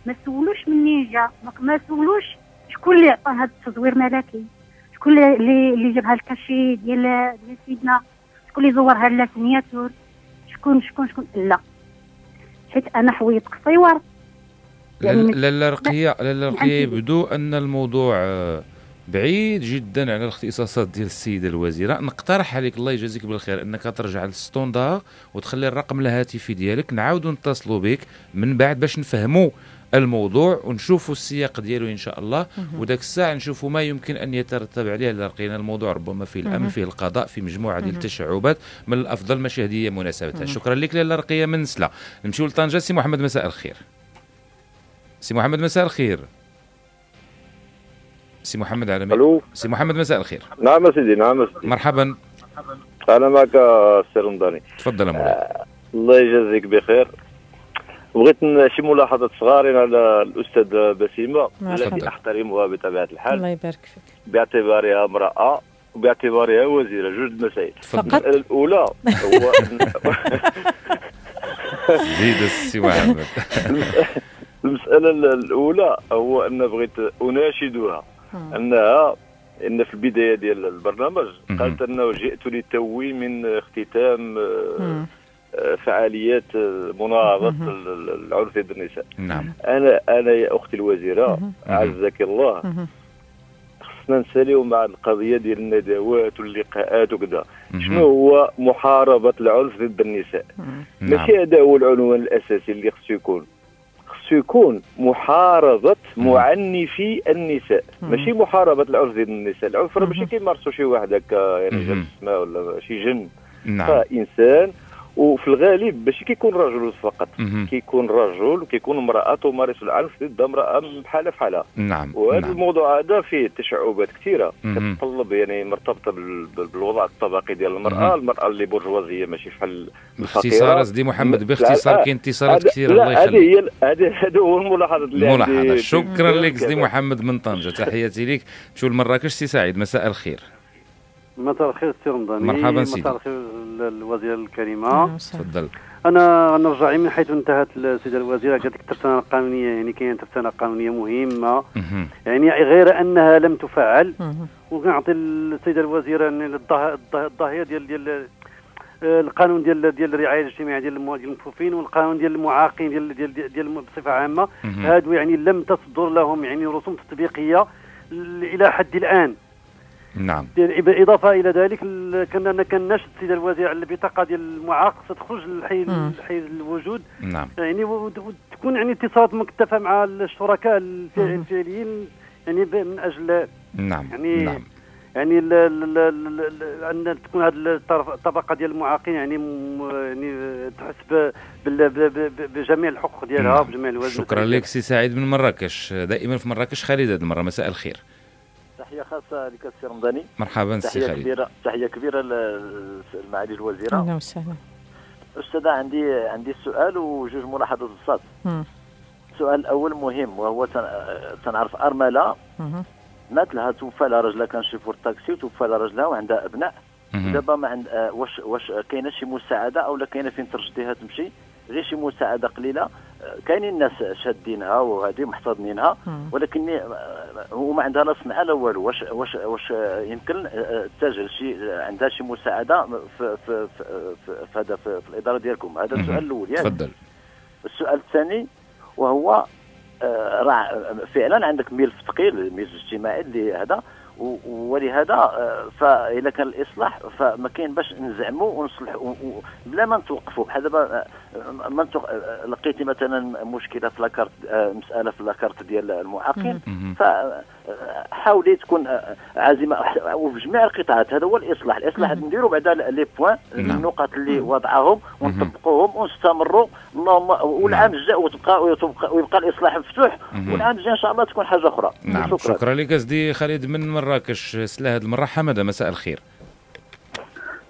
ما سولوش منين جا ما سولوش شكون اللي عطاه هذا التزوير ملكي شكون اللي اللي جابها الكاشي ديال ديال سيدنا شكون اللي زورها لا سنياتور شكون شكون شكون؟ لا. حيت أنا حويت قصيور يعني لا لا رقيه لا لا رقيه يبدو أن الموضوع آه، بعيد جدا على الاختصاصات ديال السيدة الوزيرة. نقترح عليك الله يجازيك بالخير أنك ترجع للستوندار وتخلي الرقم الهاتفي ديالك. نعاودوا نتصلوا بك من بعد باش نفهموا الموضوع ونشوفوا السياق ديالو إن شاء الله. وداك الساعة نشوفوا ما يمكن أن يترتب عليه. لقينا الموضوع ربما فيه الأمن فيه القضاء في مجموعة ديال التشعبات. من الأفضل ماشي هادي مناسبتها. شكرا لك لاله رقية من سلا. نمشيو لطنجة. سي محمد مساء الخير. سي محمد مساء الخير. سي محمد على ألو؟ سي محمد مساء الخير. نعم سيدي نعم سيدي. مرحبا. أنا معك سي رمضاني تفضل يا مولاي آه الله يجازيك بخير. بغيت شي ملاحظات صغارين على الأستاذ بسيمة التي احترمها بطبيعة الحال. الله يبارك فيك. باعتبارها امرأة وباعتبارها وزيرة جوج مسائل. فقط؟ الأولى هو زيد السي محمد المسألة الأولى هو أن بغيت أناشدها. أنها إن في البداية ديال البرنامج قالت أنه جئت لتوي من اختتام فعاليات مناهضه العنف ضد النساء. نعم. أنا أنا يا أختي الوزيرة أعزك الله. خصنا نساليو مع القضية ديال الندوات واللقاءات وكذا. شنو هو محاربة العنف ضد النساء؟ نعم. ماشي هذا هو العنوان الأساسي اللي خصو يكون. خصو يكون محاربة معنفي النساء. ماشي محاربة العنف ضد النساء. العنف راه ماشي كيمارسوا شي واحد هكا يعني جاب السماء ولا شي جن. نعم. فانسان وفي الغالب ماشي كيكون رجل فقط. كيكون رجل وكيكون امرأة تمارس العنف ضد امرأة بحالها بحالها نعم وهذا نعم. الموضوع هذا فيه تشعبات كثيرة. كتطلب يعني مرتبطة بالوضع الطبقي ديال المرأة. المرأة اللي برجوازية ماشي بحال باختصار سيدي محمد باختصار كاين اتصالات كثيرة الله يخليك. هذه هي هذا هو الملاحظة اللي الملاحظه شكرا لك سيدي محمد من طنجة. تحياتي لك. نمشيو لمراكش سي سعيد؟ مساء الخير. مساء الخير سي رمضاني. مرحبا سيدي. مساء الخير الوزيره الكريمة. تفضل. أنا نرجع من حيث انتهت السيدة الوزيرة قالت لك الترسانه القانونيه يعني كاين ترسانه قانونية مهمة. يعني غير أنها لم تفعل. ونعطي السيدة الوزيرة يعني الظاهره ديال ديال القانون ديال ديال الرعاية الاجتماعية ديال المكفوفين والقانون ديال المعاقين ديال ديال ديال, ديال بصفة عامة. هادو يعني لم تصدر لهم يعني رسوم تطبيقية إلى حد الآن. نعم. بالاضافه إلى ذلك كنا كنشد السيده الوزير على البطاقه ديال المعاق ستخرج للحي الحي الوجود نعم. يعني وتكون يعني اتصالات مكتفه مع الشركاء الفعليين يعني من أجل نعم. يعني نعم. يعني أن تكون هذه الطبقة ديال المعاقين يعني يعني تحس بجميع الحقوق ديالها نعم. بجميع الواجبات شكرا لك سي سعيد من مراكش. دائما في مراكش خالد هذه المرة. مساء الخير. تحية خاصة لك السي رمضاني. مرحبا سي تحية خالد. كبيره تحية كبيرة لمعالي الوزيرة. أهلا وسهلا. أستاذة عندي عندي سؤال وجوج ملاحظات بساط السؤال الأول مهم وهو تنعرف أرملة. مات لها توفى لها راجلها كان شيفور تاكسي وتوفى لها راجلها وعندها أبناء. دابا ما عند آه، واش واش كاينة شي مساعدة أو لا كاينة فين ترشديها تمشي؟ غير شي مساعدة قليلة. آه، كاينين الناس شادينها وهذه محتضنين ولكن آه، هو ما عندها لا صنعه لا والو واش واش واش يمكن تتجه شي عندها شي مساعدة في في في, في هذا في, في الإدارة ديالكم. هذا السؤال الأول يعني. تفضل. السؤال الثاني وهو راه فعلا عندك ملف ثقيل الملف الاجتماعي اللي هذا. ولهذا آه، فإذا كان الإصلاح فما كاين باش نزعموا ونصلحوا بلا ما نتوقفوا بحال دابا آه، ما لقيتي مثلا مشكلة في لاكارت آه، مسألة في لاكارت ديال المعاقين فحاولي تكون عازمة وفي جميع القطاعات. هذا هو الإصلاح. الإصلاح نديروا بعدا لي بوان نعم. النقط اللي وضعهم ونطبقوهم ونستمروا. اللهم والعام الجاي وتبقى ويبقى الإصلاح مفتوح. والعام الجاي إن شاء الله تكون حاجة أخرى. نعم. شكرا, شكرا لك سيدي خالد من مراكش. سلا هذه المرة حماده مساء الخير.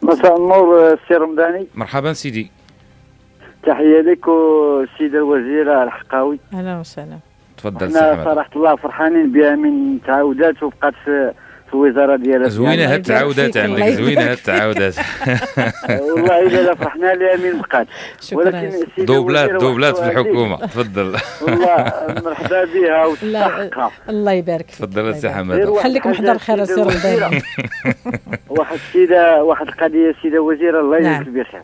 مساء النور سي رمضاني. مرحبا سيدي. تحية لك والسيده الوزيره الحقاوي. أهلا وسهلا. تفضل سي حماده صراحة الله فرحانين بها من تعاودات وبقات في الوزاره ديال زوينة هاد التعاودات عندك زوينة هاد التعاودات. والله الا فرحنا لها من بقات ولكن دوبلات دوبلات في الحكومة. تفضل. والله مرحبا بها وتستحقها الله يبارك فيك. تفضل سي حمادة. خليك محضر خير سي رمضان واحد السيدة واحد القضية السيده وزيرة الله يجزيك بخير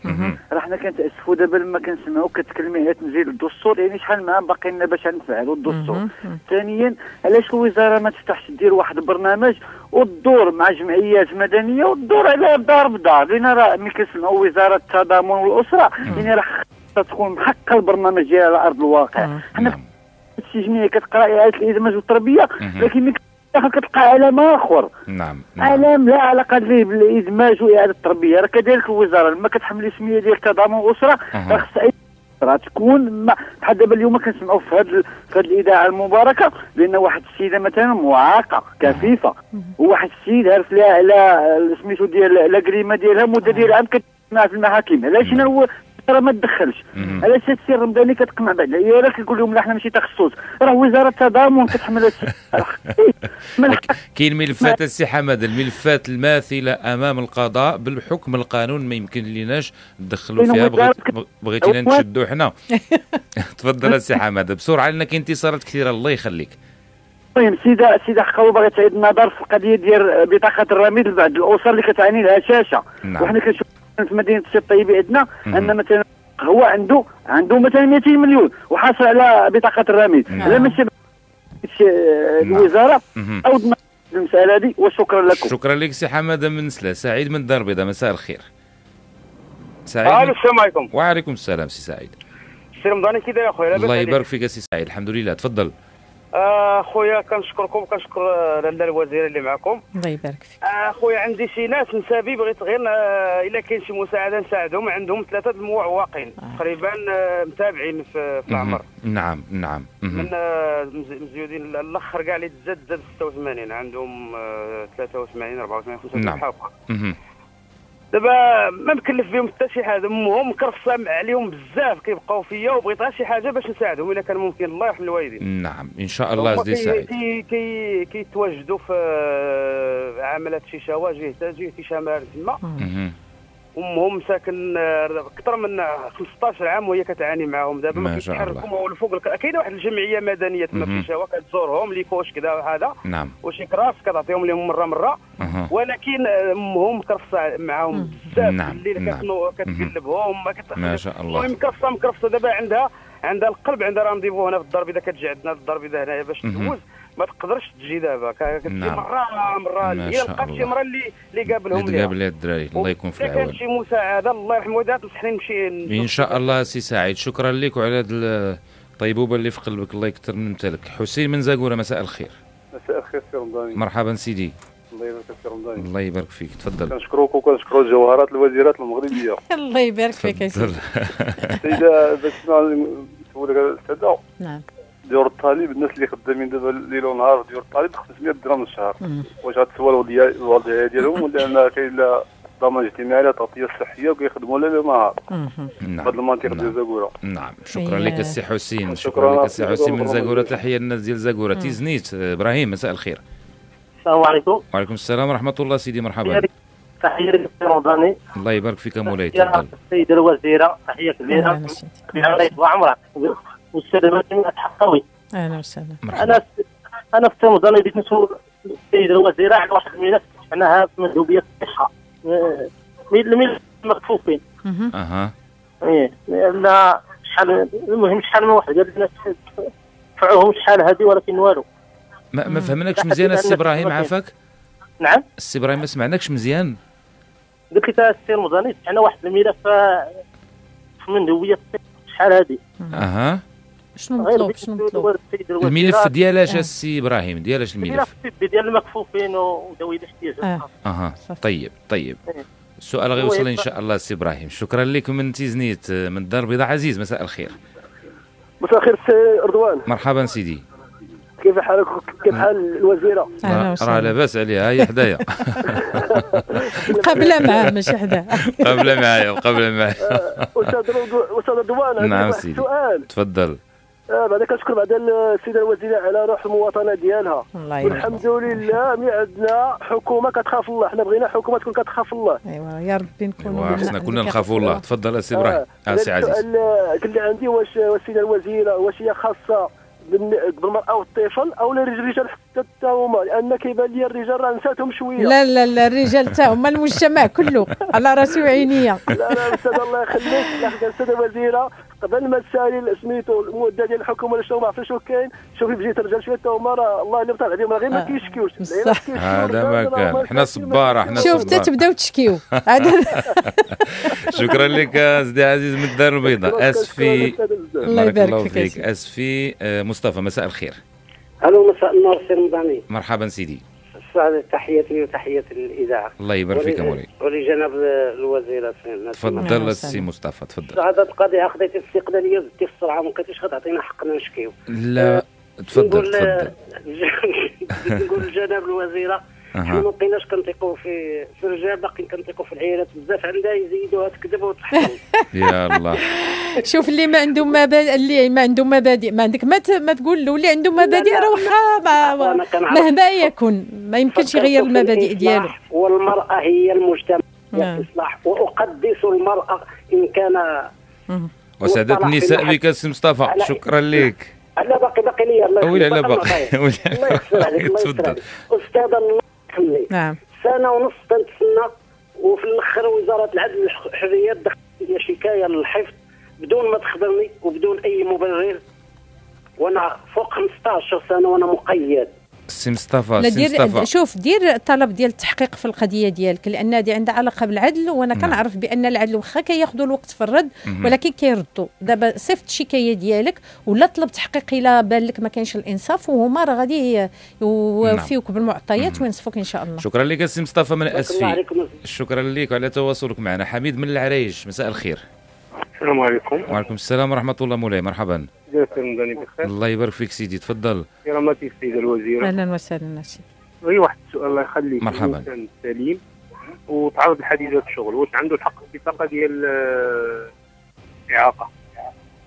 راه حنا كنتأسفوا دابا لما كنسمعوا كتكلمي على تنزيل الدستور يعني شحال معاه باقي لنا باش نفعلوا الدستور. ثانيا علاش الوزارة ما تفتحش دير واحد البرنامج والدور مع جمعيات مدنية والدور على دار بدار لأن راه ملي كنسمعوا وزارة التضامن والأسرة يعني راه تكون محققة البرنامج ديالها على أرض الواقع. حنا في السجنيه كتقرا إعادة الإدماج والتربية لكن ملي كتلقى علم آخر. نعم, نعم. علم لا علاقة به بالإدماج وإعادة التربية. راه كذلك الوزارة لما كتحمل السمية ديال التضامن والأسرة راه خصها راه تكون بحال دابا اليوم كنسمعوا في هذه في هذه الإذاعة المباركة بأن واحد السيدة مثلا معاقة كفيفة. وواحد السيد عرف لها على سميتو ديال لا كريمه ديالها مدة ديال عام كتسمع في المحاكم. علاش؟ هو راه ما تدخلش. علاش السي الرمضاني كتقنع بعد. العيالات كيقول لهم لا حنا ماشي تخصص. راه وزارة التضامن كتحمل كاين ملفات السي حمد الملفات الماثلة أمام القضاء بالحكم القانون ما يمكن ليناش ندخلوا فيها. بغيت بغيتينا نشدوا حنا. تفضل السي حمد بسرعة لأن كاين اتصالات كثيرة الله يخليك. المهم سيده سيدة حقاوي باغي تعيد النظر في القضية ديال بطاقة الرميد لبعض الاسر اللي كتعاني الهشاشة. نعم. وحنا كنشوف في مدينة سيدي الطيبي عندنا أن مثلا هو عنده عنده مثلا 200 مليون وحاصل على بطاقة الرميد نعم. لا ماشي الوزارة. أو المساله هذه وشكرا لكم. شكرا لك سي حمادة من سلا سعيد من دار البيضاء مساء الخير. سعيد؟ السلام عليكم. وعليكم السلام سي سعيد. سي رمضان كي داير اخويا الله يبارك فيك سي سعيد. الحمد لله تفضل. خويا كنشكركم كنشكر لاله الوزير اللي معكم. الله يبارك فيك. آه، خويا عندي شي ناس نسابي بغيت غير آه، إلا كاين شي مساعدة نساعدهم. عندهم ثلاثة المعوقين تقريبا متابعين في, في العمر. نعم نعم. من مزيودين. الأخر كاع اللي تزاد زاد 86 عندهم 83 84 85 نعم. دابا ما مكلف بهم حتى شي حاجة. امهم كرفصه عليهم بزاف كيبقاو فيا وبغيت غير شي حاجة باش نساعدهم إلا كان ممكن. الله يرحم الوالدين. نعم إن شاء الله سيدي سعيد. كي كي كيتواجدوا في عملات شي شواجه جهه شمال تما. أمهم ساكن آه، أكثر من 15 عام وهي كتعاني معاهم دابا ما شاء الله. كيتحركوا هو الفوق كاينة واحد الجمعية مدنية تما. في شاوا كتزورهم لي كوش كذا هذا نعم وشي كراس كتعطيهم لهم مرة مرة. ولكن أمهم مكرفصه معاهم بزاف نعم، الليل نعم. كتقلبهم ما كت- ما شاء الله. المهم مكرفصه مكرفصة دابا عندها عندها القلب عندها راه مضيفو هنا في الدار اذا كتجي عندنا الدار البيضاء هنايا باش. تدوز ما تقدرش تجي دابا. كتجي نعم. مره مرة هي لقات شي. مرة اللي اللي قابلهم اللي لها الدراري. الله يكون في كان العون شي مساعدة. الله يرحمه. ودها تنصحني نمشي إن شاء الله سي سعيد. شكرا لك وعلى هذه الطيبوبه اللي في قلبك. الله يكثر من امثالك حسين من زاقوره مساء الخير. مساء الخير سي رمضاني. مرحبا سيدي. الله يبارك فيك سي رمضاني. الله يبارك فيك. تفضل. كنشكروك وكنشكروا الجوهرات الوزيرات المغربية. الله يبارك فيك يا سيدي. السيده باش نسولك الأستاذة. نعم. ديور الطالب الناس اللي خدامين دابا ليل ونهار ديور الطالب 500 درهم في الشهر. واش غتسوى الوضعيه الوضعيه ديالهم؟ ولا ان كاين لا ضمان اجتماعي لا تغطية صحية وكيخدموا ليل ونهار. نعم هذا المنطقة ديال زاكورة. نعم. شكرا لك السي حسين. شكرا لك. السي حسين من لك. تحية للناس ديال زاقوره تيزنيت. إبراهيم مساء الخير. السلام عليكم. وعليكم السلام ورحمة الله سيدي مرحبا. تحية تحية لك رمضاني. الله يبارك فيك يا مولاي تفضل. السيدة الوزيرة. تحية كبيرة. الله يطول عمرك. والسيدة مريم الحقاوي أهلا وسهلا. أنا أنا في رمضاني بديت نسول السيدة الوزيرة على واحد الملف. معناها في مندوبية الصحة. آه، مين الملف مكفوفين. أها. إيه. لا شحال المهم شحال من واحد. قال لنا دفعوهم شحال هذه ولكن والو. ما, ما فهمناكش مزيان السي إبراهيم عافاك؟ نعم. السي إبراهيم ما سمعناكش مزيان. قلت لك السي رمضاني دفعنا واحد الملف آه، في مندوبية الصحة. شحال هذه؟ أها. شنو مطلوب بغيت شنو مطلوب الوزيرة الملف ديالاش آه. السي إبراهيم ديالاش الملف؟ الملف الطبي ديال المكفوفين وذوي الاحتياجات أها طيب طيب. إيه. السؤال هو غيوصل إن شاء الله السي إبراهيم. شكرا لك من تيزنيت آه، من الدار البيضاء. عزيز مساء الخير. مساء الخير سي رضوان مرحبا سيدي. كيف حالك؟ كيف حال الوزيرة؟ راه لاباس عليها هي حدايا. قبل معاه ماشي حدا. قبل معايا قبل معايا أستاذ رضو- أستاذ رضوان نعم سيدي. سؤال. تفضل. آه بعدا كنشكر بعدا السيدة الوزيرة على روح المواطنة ديالها. والحمد لله ملي عندنا حكومة كتخاف الله. حنا بغينا حكومة تكون كتخاف الله. ايوا يا ربي نكونوا ايوا خصنا كنا نخافوا الله. تفضل السي إبراهيم. آه، آه، سي عزيز. السؤال اللي عندي واش السيدة الوزيرة واش هي خاصة بالمرأة والطفل أو الرجال حتى حتى هما لأن كيبان لي الرجال راه نساتهم شوية. لا لا لا الرجال تاعهم المجتمع كله على راسي وعينيا. لا لا أستاذ الله يخليك لا أستاذ الوزيره قبل ما تسالي سميتو المده ديال الحكومة ولا شنو ما عرفتش شنو كاين شوفي بجيت الرجال شوية حتى هما راه الله اللي بطال عليهم غير ما كيشكيوش. هذا ما كان. هما حنا صباره حنا شوف حتى تبداو تشكيو. شكرا لك سيدي عزيز من الدار البيضاء. اسفي الله بارك يبارك فيك. أسفي. آه، مصطفى مساء الخير. ألو مساء النور سي رمضاني. مرحبا سيدي. تحياتي وتحية الإذاعة. الله يبارك فيك مولاي ولجناب الوزيرة سي- تفضل السي مصطفى تفضل. هذا القضية خديتي الاستقلالية زدتي في السرعة ما بقيتيش غتعطينا حقنا نشكيو. لا تفضل نقول تفضل. نقول لجناب الوزيرة. حنا ما بقيناش كنطيقوا في في الرجال باقيين كنطيقوا في العيالات بزاف عندها يزيدوها تكذب وتحكم. يا الله. شوف اللي ما عنده مبادئ اللي ما عنده مبادئ ما عندك ما, ت... ما تقول له اللي عنده مبادئ راه واخا ما- مهما يكن ما يمكنش يغير المبادئ ديالو. والمرأة هي المجتمع نعم. والإصلاح وأقدس المرأة إن كان وسعادة والصلاح النساء بك السي مصطفى شكرا لك. لا باقي باقي لي الله يخليك، لا باقي باقي. الله عليك تفضل. عليك أستاذ الله. يرحمني نعم. سنة ونص تنتسنى وفي الأخر وزارة العدل والحريات دخلت لي شكاية للحفظ بدون ما تخبرني وبدون أي مبرر. وأنا فوق 15 سنة وأنا مقيد. السي مصطفى دير مصطفى. شوف دير طلب ديال التحقيق في القضية ديالك لأن هذه عندها علاقة بالعدل وأنا كنعرف بأن العدل واخا كياخذوا الوقت في الرد. ولكن كيردوا دابا صيفط الشكاية ديالك ولا طلب تحقيق الا بان لك ما كاينش الإنصاف وهما راه غادي يوفيوك بالمعطيات وينصفوك إن شاء الله. شكرا لك السي مصطفى من أسفي. شكرا لك وعلى تواصلك معنا. حميد من العرائش مساء الخير. السلام عليكم. وعليكم السلام ورحمة الله مولاي مرحبا. بخير الله يبارك فيك سيدي تفضل. كرامتي السيدة الوزيرة. أهلا وسهلا سيدي غير واحد السؤال الله يخليك مرحبا. الإنسان سليم وتعرض لحادثة الشغل واش عنده الحق في البطاقة ديال آه، إعاقة؟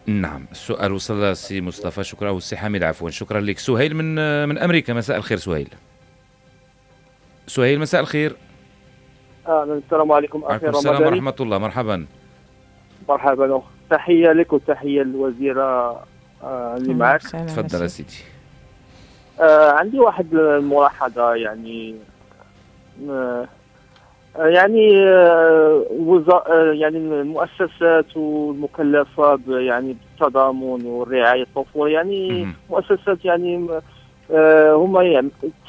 نعم السؤال وصل للسي مصطفى. شكرا. والسي حميد عفوا. شكرا لك. سهيل من من أمريكا. مساء الخير سهيل. سهيل مساء الخير. السلام عليكم أخي رمضان السلام ورحمة الله. مرحبا. مرحبا. تحية لك وتحية للوزيرة آه، اللي معك. تفضل يا سيدي. آه عندي واحد الملاحظه يعني آه يعني آه يعني المؤسسات والمكلفه يعني بالتضامن والرعاية الطفولة يعني مؤسسات يعني آه هم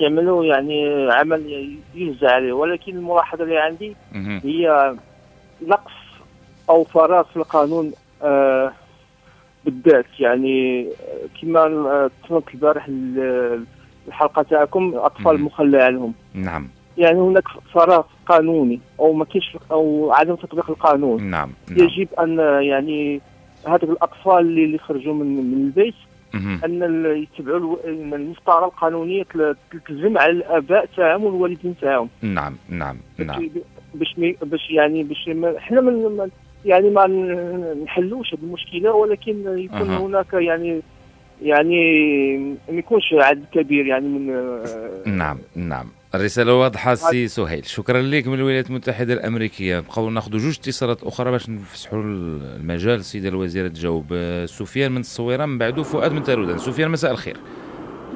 يعملوا يعني عمل يجزى عليه. ولكن الملاحظة اللي عندي هي نقص أو فراغ في القانون آه بالذات يعني كما تفهمت البارح الحلقة تاعكم أطفال مخلى عنهم نعم. يعني هناك فراغ قانوني أو ما كاينش أو عدم تطبيق القانون. نعم, نعم. يجب أن يعني هذوك الأطفال اللي, اللي خرجوا من من البيت أن يتبعوا المسطرة القانونية تلتزم على الآباء تاعهم والوالدين تاعهم. نعم نعم نعم. باش باش يعني باش إحنا من يعني ما نحلوش المشكلة ولكن يكون أه. هناك يعني يعني ما يكونش عدد كبير يعني من نعم نعم. الرسالة واضحة سي سهيل. شكرا لك من الولايات المتحدة الأمريكية. بقاو ناخذ جوج اتصالات أخرى باش نفسحوا المجال. السيدة الوزيرة تجاوب سفيان من الصويرة من بعده فؤاد من تارودان. سفيان مساء الخير.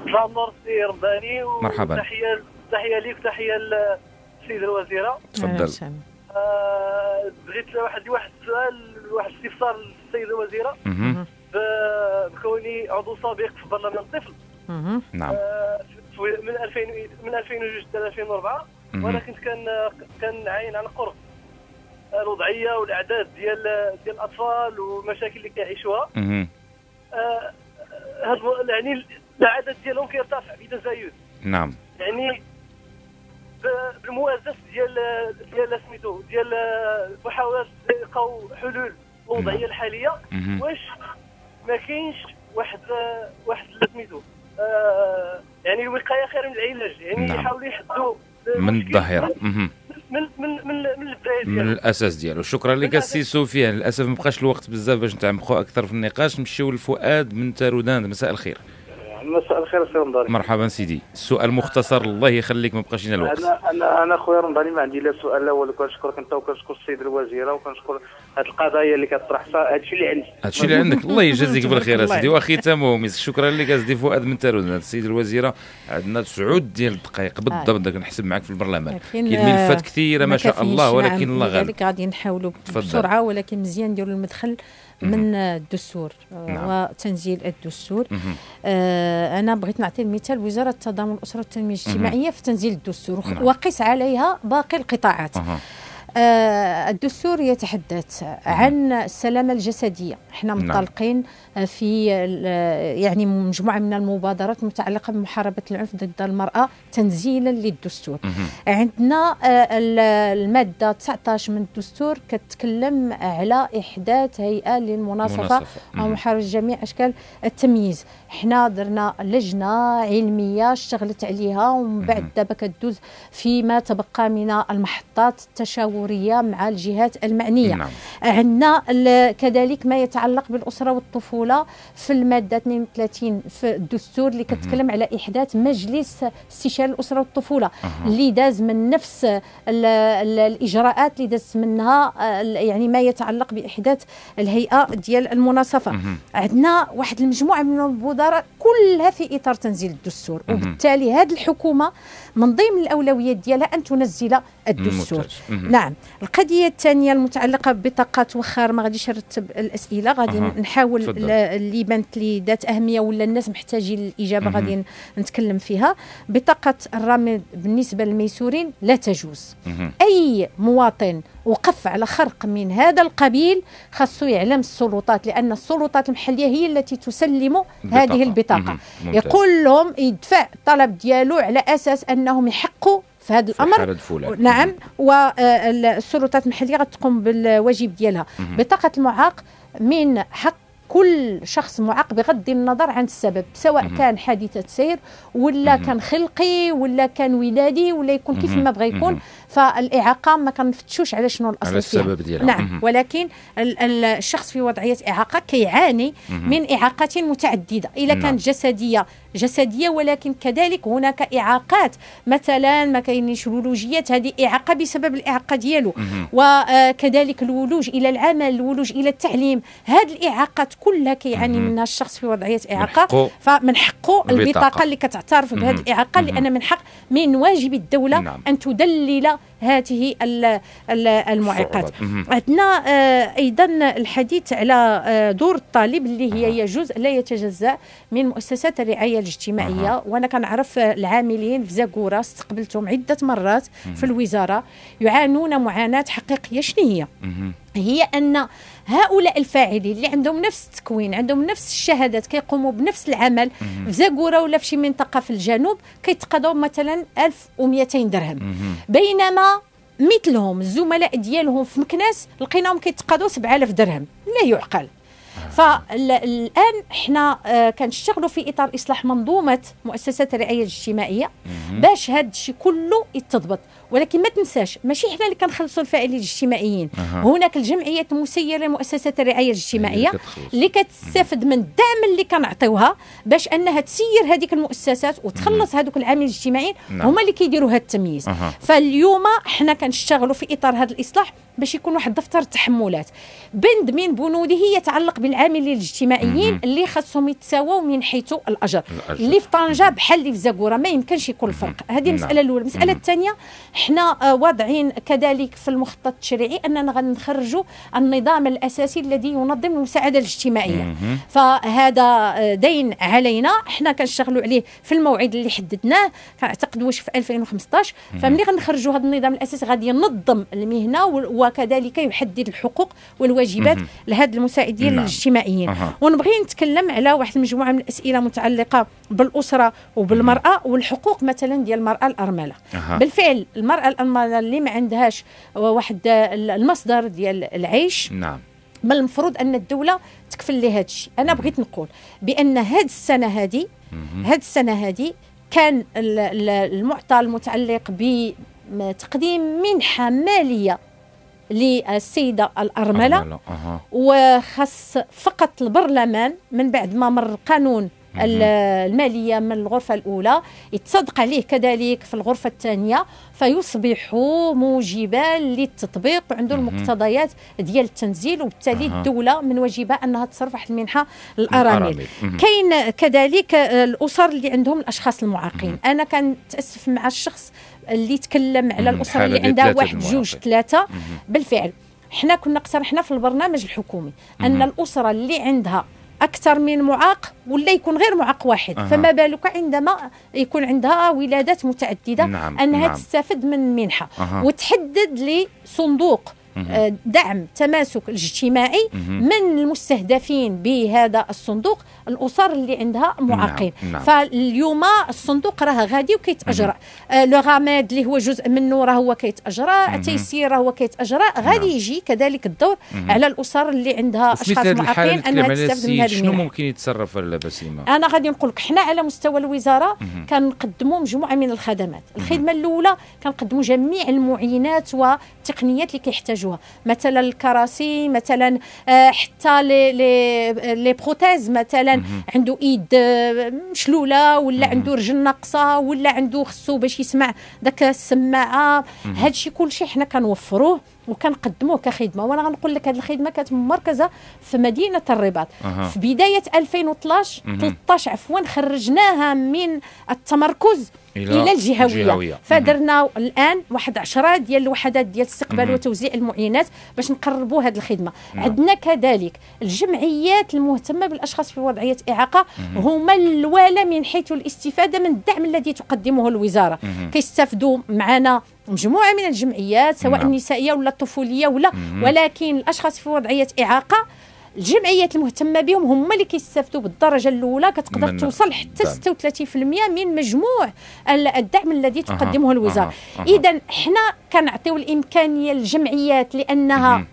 مساء النور سي رمضاني مرحبا. تحية تحية لك وتحية للسيدة الوزيرة. تفضل. آه بغيت واحد واحد السؤال واحد الاستفسار للسيدة الوزيرة. بكوني عضو سابق في برلمان الطفل. نعم. آه من 2000 من 2002 حتى 2004 وأنا كنت كان كنعاين على قرب الوضعية والأعداد ديال ديال الأطفال والمشاكل اللي كيعيشوها. آه هاد يعني العدد ديالهم كيرتفع بتزايد نعم. يعني بالموازاه ديال ديال سميتو ديال محاولات لقاو حلول الوضعية الحالية. واش ما كاينش واحد واحد سميتو آه يعني الوقايه خير من العلاج يعني نعم. يحاولوا يحدوا من الظاهرة. من من من من البدايه من الأساس ديالو. شكرا لك السي سفيان للأسف ما بقاش الوقت بزاف باش نتعمقوا أكثر في النقاش. نمشيو لفؤاد من تارودان. مساء الخير. مساء الخير سي رمضاني مرحبا سيدي. السؤال مختصر الله يخليك ما بقاش لنا الوقت. أنا أنا أنا خويا رمضاني ما عندي لا سؤال الأول كنشكرك أنت وكنشكر السيد الوزيره وكنشكر هذه القضايا اللي كطرح هذا الشيء اللي عندي. هذا الشيء اللي عندك. الله يجازيك بالخير أسيدي. وختامه شكرا لك أسيدي. فؤاد من تارون السيد الوزيرة عندنا تسعود ديال الدقائق. بالضبط كنحسب معك في البرلمان. كاين ملفات كثيرة ما شاء الله ولكن الله غالب. لذلك غادي نحاولوا بسرعة ولكن مزيان نديروا المدخل من الدستور آه، نعم. وتنزيل الدستور. آه أنا بغيت نعطي المثال وزارة التضامن والأسرة والتنميه الاجتماعية في تنزيل الدستور نعم. وقس عليها باقي القطاعات. أه. آه الدستور يتحدث عن السلامة الجسدية. إحنا نعم. منطلقين في يعني مجموعة من المبادرات المتعلقه بمحاربة العنف ضد المرأة تنزيلا للدستور. عندنا آه، المادة 19 من الدستور كتكلم على إحداث هيئة للمناصفة أو محاربه جميع أشكال التمييز. إحنا درنا لجنة علمية اشتغلت عليها ومن بعد دابا كدوز فيما تبقى من المحطات التشاوريه مع الجهات المعنية. نعم. عندنا كذلك ما يتعلق بالأسرة والطفولة في المادة 32 في الدستور اللي كتكلم على إحداث مجلس استشاري الأسرة والطفولة. اللي داز من نفس ال ال الإجراءات اللي داز منها يعني ما يتعلق بإحداث الهيئة ديال المناصفة. عندنا واحد المجموعة من الوزراء كلها في إطار تنزيل الدستور. وبالتالي هذه الحكومة من ضمن الأولويات ديالها أن تنزل الدستور. نعم. القضية الثانية المتعلقة ببطاقات وخار ما غاديش نرتب الأسئلة غادي أه. نحاول اللي بانت لي ذات أهمية ولا الناس محتاجين الإجابة غادي نتكلم فيها. بطاقة الرامد بالنسبة للميسورين لا تجوز. أي مواطن وقف على خرق من هذا القبيل خاصو يعلم السلطات لأن السلطات المحلية هي التي تسلم بطاقة. هذه البطاقة. يقول لهم يدفع الطلب ديالو على أساس أنهم يحقوا في هذا الأمر. نعم. والسلطات المحلية غتقوم بالواجب ديالها. بطاقة المعاق من حق كل شخص معاق بغض النظر عن السبب سواء. كان حادثة سير ولا. كان خلقي ولا كان ولادي ولا يكون كيف ما بغى يكون. فالإعاقة ما كنفتشوش على شنو الأصل على السبب ديالها. نعم ولكن الشخص في وضعية إعاقة كيعاني من اعاقات متعددة اذا نعم. كانت جسدية جسدية ولكن كذلك هناك إعاقات. مثلا ما كاينش الولوجيات هذه إعاقة بسبب الإعاقة ديالو. وكذلك الولوج إلى العمل الولوج إلى التعليم. هذه الإعاقات كلها كيعاني منها الشخص في وضعية إعاقة. فمن حقه البطاقة. اللي كتعترف بهذه الإعاقة لأن من حق من واجب الدولة نعم. أن تدلل هذه المعيقات. عندنا آه، أيضا الحديث على آه، دور الطالب اللي هي هي جزء لا يتجزأ من مؤسسات الرعاية الاجتماعية أه. وأنا كنعرف العاملين في زاكورا استقبلتهم عدة مرات في الوزارة يعانون معاناة حقيقية شنو هي؟ هي أن هؤلاء الفاعلين اللي عندهم نفس التكوين عندهم نفس الشهادات كيقوموا بنفس العمل في زاكورا ولا في شي منطقة في الجنوب كيتقاضوا مثلا 1200 درهم. بينما مثلهم الزملاء ديالهم في مكناس لقيناهم كيتقاضوا 7000 درهم لا يعقل. فالان إحنا آه، كنشتغلوا في إطار إصلاح منظومة مؤسسات الرعاية الاجتماعية باش هذا الشيء كله يتضبط. ولكن ما تنساش ماشي حنا اللي كنخلصوا الفاعلين الاجتماعيين. أه. هناك الجمعيات المسيرة لمؤسسات الرعاية الاجتماعية اللي كتستافد من الدعم اللي كنعطيوها باش أنها تسير هذيك المؤسسات وتخلص هذوك العاملين الاجتماعيين. نعم. هما اللي كيديروا هذا التمييز. أه. فاليوم حنا كنشتغلوا في إطار هذا الإصلاح باش يكون واحد دفتر التحملات. بند من بنوده يتعلق بالعاملين الاجتماعيين اللي خاصهم يتساووا من حيث الأجر, الأجر. اللي في طنجة بحال اللي في زاكورة ما يمكنش يكون الفرق. هذه المسألة نعم. الأولى. المسألة الثانية إحنا آه، واضعين كذلك في المخطط التشريعي أننا غادي نخرجوا النظام الأساسي الذي ينظم المساعدة الاجتماعية. فهذا آه، دين علينا. إحنا كنشتغلوا عليه في الموعد اللي حددناه. كنعتقد واش في 2015 فملي غنخرجوا هذا النظام الأساسي غادي ينظم المهنة وكذلك يحدد الحقوق والواجبات لهاد المساعدين نعم. الاجتماعيين. أه. ونبغي نتكلم على واحد المجموعة من الأسئلة متعلقه بالأسرة وبالمرأة والحقوق مثلا ديال المرأة الأرملة. أه. بالفعل المرأة الأرملة اللي ما عندهاش واحد المصدر ديال العيش نعم. من المفروض أن الدولة تكفل لها هذا الشيء. أنا بغيت نقول بأن هذه السنة هذه هذه السنة هذه كان المعطى المتعلق بتقديم منحة مالية للسيدة الأرملة أه. وخص فقط البرلمان من بعد ما مر القانون المالية من الغرفة الأولى يتصدق عليه كذلك في الغرفة الثانية فيصبح موجبا للتطبيق وعنده المقتضيات ديال التنزيل وبالتالي. الدولة من واجبها أنها تصرف واحد المنحة للارامل كاين كذلك الأسر اللي عندهم الأشخاص المعاقين. أنا كنتاسف مع الشخص اللي تكلم على الاسره اللي عندها واحد جوج ثلاثة. بالفعل حنا كنا اقترحنا في البرنامج الحكومي أن الأسرة اللي عندها أكثر من معاق ولا يكون غير معاق واحد أه. فما بالك عندما يكون عندها ولادات متعددة نعم. أنها نعم. تستفد من منحة أه. وتحدد لي صندوق دعم تماسك الاجتماعي من المستهدفين بهذا الصندوق الأسر اللي عندها معاقين. نعم. نعم. فاليوم الصندوق راه غادي وكيتاجرى آه لو غاماد اللي هو جزء منه راه هو كيتاجرى التيسير راه هو كيتاجرى غادي نعم. يجي كذلك الدور. على الأسر اللي عندها أشخاص معاقين أنها تستافد من هذه شنو ممكن يتصرف بسيمه أنا غادي نقول لك حنا على مستوى الوزارة كنقدموا مجموعة من الخدمات. الخدمة الأولى كنقدموا جميع المعينات والتقنيات اللي كيحتاجوها. مثلا الكراسي مثلا آه، حتى لي لي بروتيز مثلا عنده إيد آه، مشلولة ولا عنده رجل ناقصة ولا عنده خصو باش يسمع داك السماعة. هذا الشيء كلشي حنا كنوفروه وكنقدموه كخدمة. وأنا غنقول لك هذه الخدمة كانت مركزه في مدينة الرباط. أه. في بداية 2013 13 عفوا خرجناها من التمركز. إلى, إلى الجهوية, الجهوية. فدرنا الآن واحد عشرة ديال الوحدات ديال الاستقبال وتوزيع المعينات باش نقربوا هذه الخدمة. نعم. عندنا كذلك الجمعيات المهتمة بالأشخاص في وضعية إعاقة. هما الوالا من حيث الاستفادة من الدعم الذي تقدمه الوزارة. كيستافدوا معنا مجموعة من الجمعيات سواء نعم. النسائية ولا الطفولية ولا. ولكن الأشخاص في وضعية إعاقة الجمعيات المهتمة بهم هما اللي كيستافدوا بالدرجة الأولى كتقدر توصل حتى 36% من مجموع الدعم الذي تقدمه الوزارة. إذا حنا كنعطيو الإمكانية للجمعيات لأنها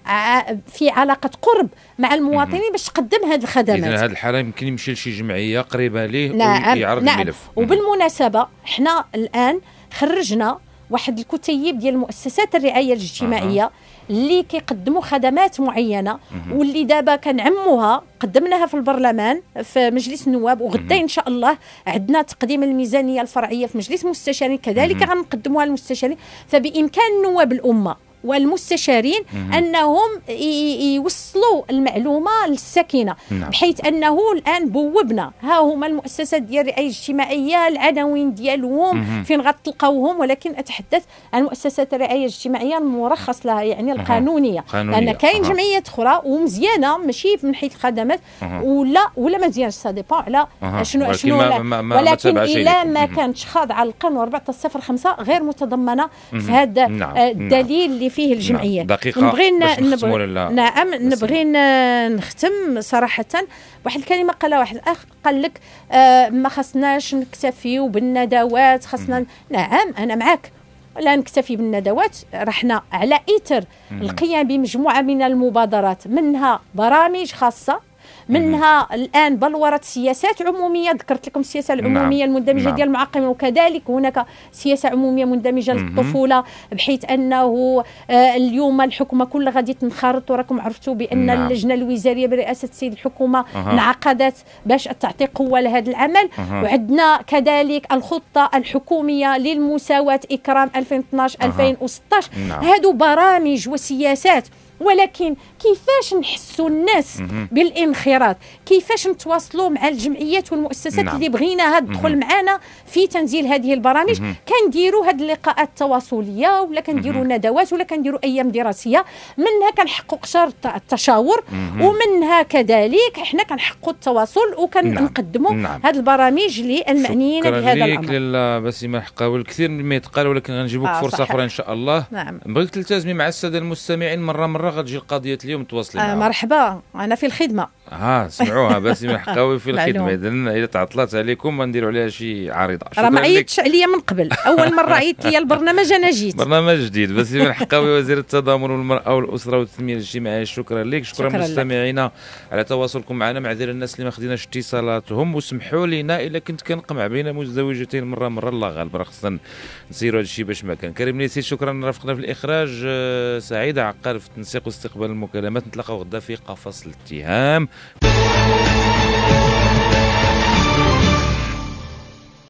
في علاقة قرب مع المواطنين باش تقدم هذه الخدمات. اذا هذه الحالة يمكن يمشي لشي جمعية قريبة ليه نعم ويعرض نعم. الملف. وبالمناسبة حنا الآن خرجنا واحد الكتيب ديال مؤسسات الرعاية الاجتماعية اللي كيقدموا خدمات معينة واللي دابا كنعموها قدمناها في البرلمان في مجلس النواب وغدا إن شاء الله عندنا تقديم الميزانية الفرعية في مجلس المستشارين كذلك غنقدموها للمستشارين. فبإمكان نواب الأمة والمستشارين أنهم يوصلوا المعلومة للساكنه نعم. بحيث أنه الآن بوبنا. ها هما المؤسسات ديال الرعايه الاجتماعية العناوين ديالهم فين غتلقاوهم ولكن أتحدث عن مؤسسات الرعايه الاجتماعية المرخص لها يعني القانونية. لأن كاين جمعيات أخرى ومزيانة ماشي من حيث الخدمات ولا ولا ما مزيانش سا ديبون على شنو شنو ولكن إلا ما كانتش خاضعة للقانون 1405 غير متضمنة في هذا نعم. الدليل اللي فيه نعم. دقيقة نبغي نبغي نعم نبغي نختم صراحة. واحد الكلمة قالها واحد الأخ قال لك آه ما خصناش نكتفيو بالندوات خصنا نعم أنا معك لا نكتفي بالندوات رحنا على اثر القيام بمجموعة من المبادرات منها برامج خاصة. منها الآن بلوره سياسات عمومية ذكرت لكم السياسة. العمومية نعم. المندمجة نعم. ديال المعقمين وكذلك هناك سياسة عمومية مندمجة للطفولة بحيث أنه آه اليوم الحكومة كلها غادي تنخرط وراكم عرفتوا بأن نعم. اللجنة الوزارية برئاسة السيد الحكومة. انعقدت باش تعطي قوة لهذا العمل. وعندنا كذلك الخطة الحكومية للمساواة إكرام 2012 أه. 2016 نعم. هادو برامج وسياسات ولكن كيفاش نحسوا الناس بالانخراط؟ كيفاش نتواصلوا مع الجمعيات والمؤسسات نعم. اللي بغيناها تدخل معنا في تنزيل هذه البرامج؟ كنديروا هذه اللقاءات التواصلية ولا كنديروا ندوات ولا كنديروا أيام دراسية؟ منها كنحققوا قشر التشاور ومنها كذلك إحنا كنحققوا التواصل وكنقدموا نعم. نعم. هذه البرامج للمعنيين بهذا الأمر. شكرا لك بسيمه حقاوي الكثير مما يتقال ولكن غنجيبوك آه فرصة أخرى إن شاء الله. نعم. بغيت تلتزمي مع السادة المستمعين مرة مرة. غتجي القضية اليوم تواصلي آه مرحبا. أنا في الخدمة. ها سمعوها باسم حقاوي في الخدمة. اذا إذا تعطلات عليكم غنديروا عليها شي عارضه راه ما عيطتش عليا من قبل. أول مرة عيطت لي البرنامج أنا جيت. برنامج جديد. باسم حقاوي وزير التضامن والمرأة والأسرة والتنميه الاجتماعيه شكرا لك. شكرا, شكرا مستمعينا على تواصلكم معنا. معذرة الناس اللي ما خديناش اتصالاتهم. وسمحوا لنا إلا كنت كنقمع بين مزدوجتين مرة مرة. الله غالب. راه خصنا نسيروا هذا الشيء باش ما كان. كريم نيسي شكرا. رافقنا في الإخراج آه، سعيد عقار في التنسيق واستقبال المكالمات. نتلاقاو غدا في قفص الاتهام. Bye.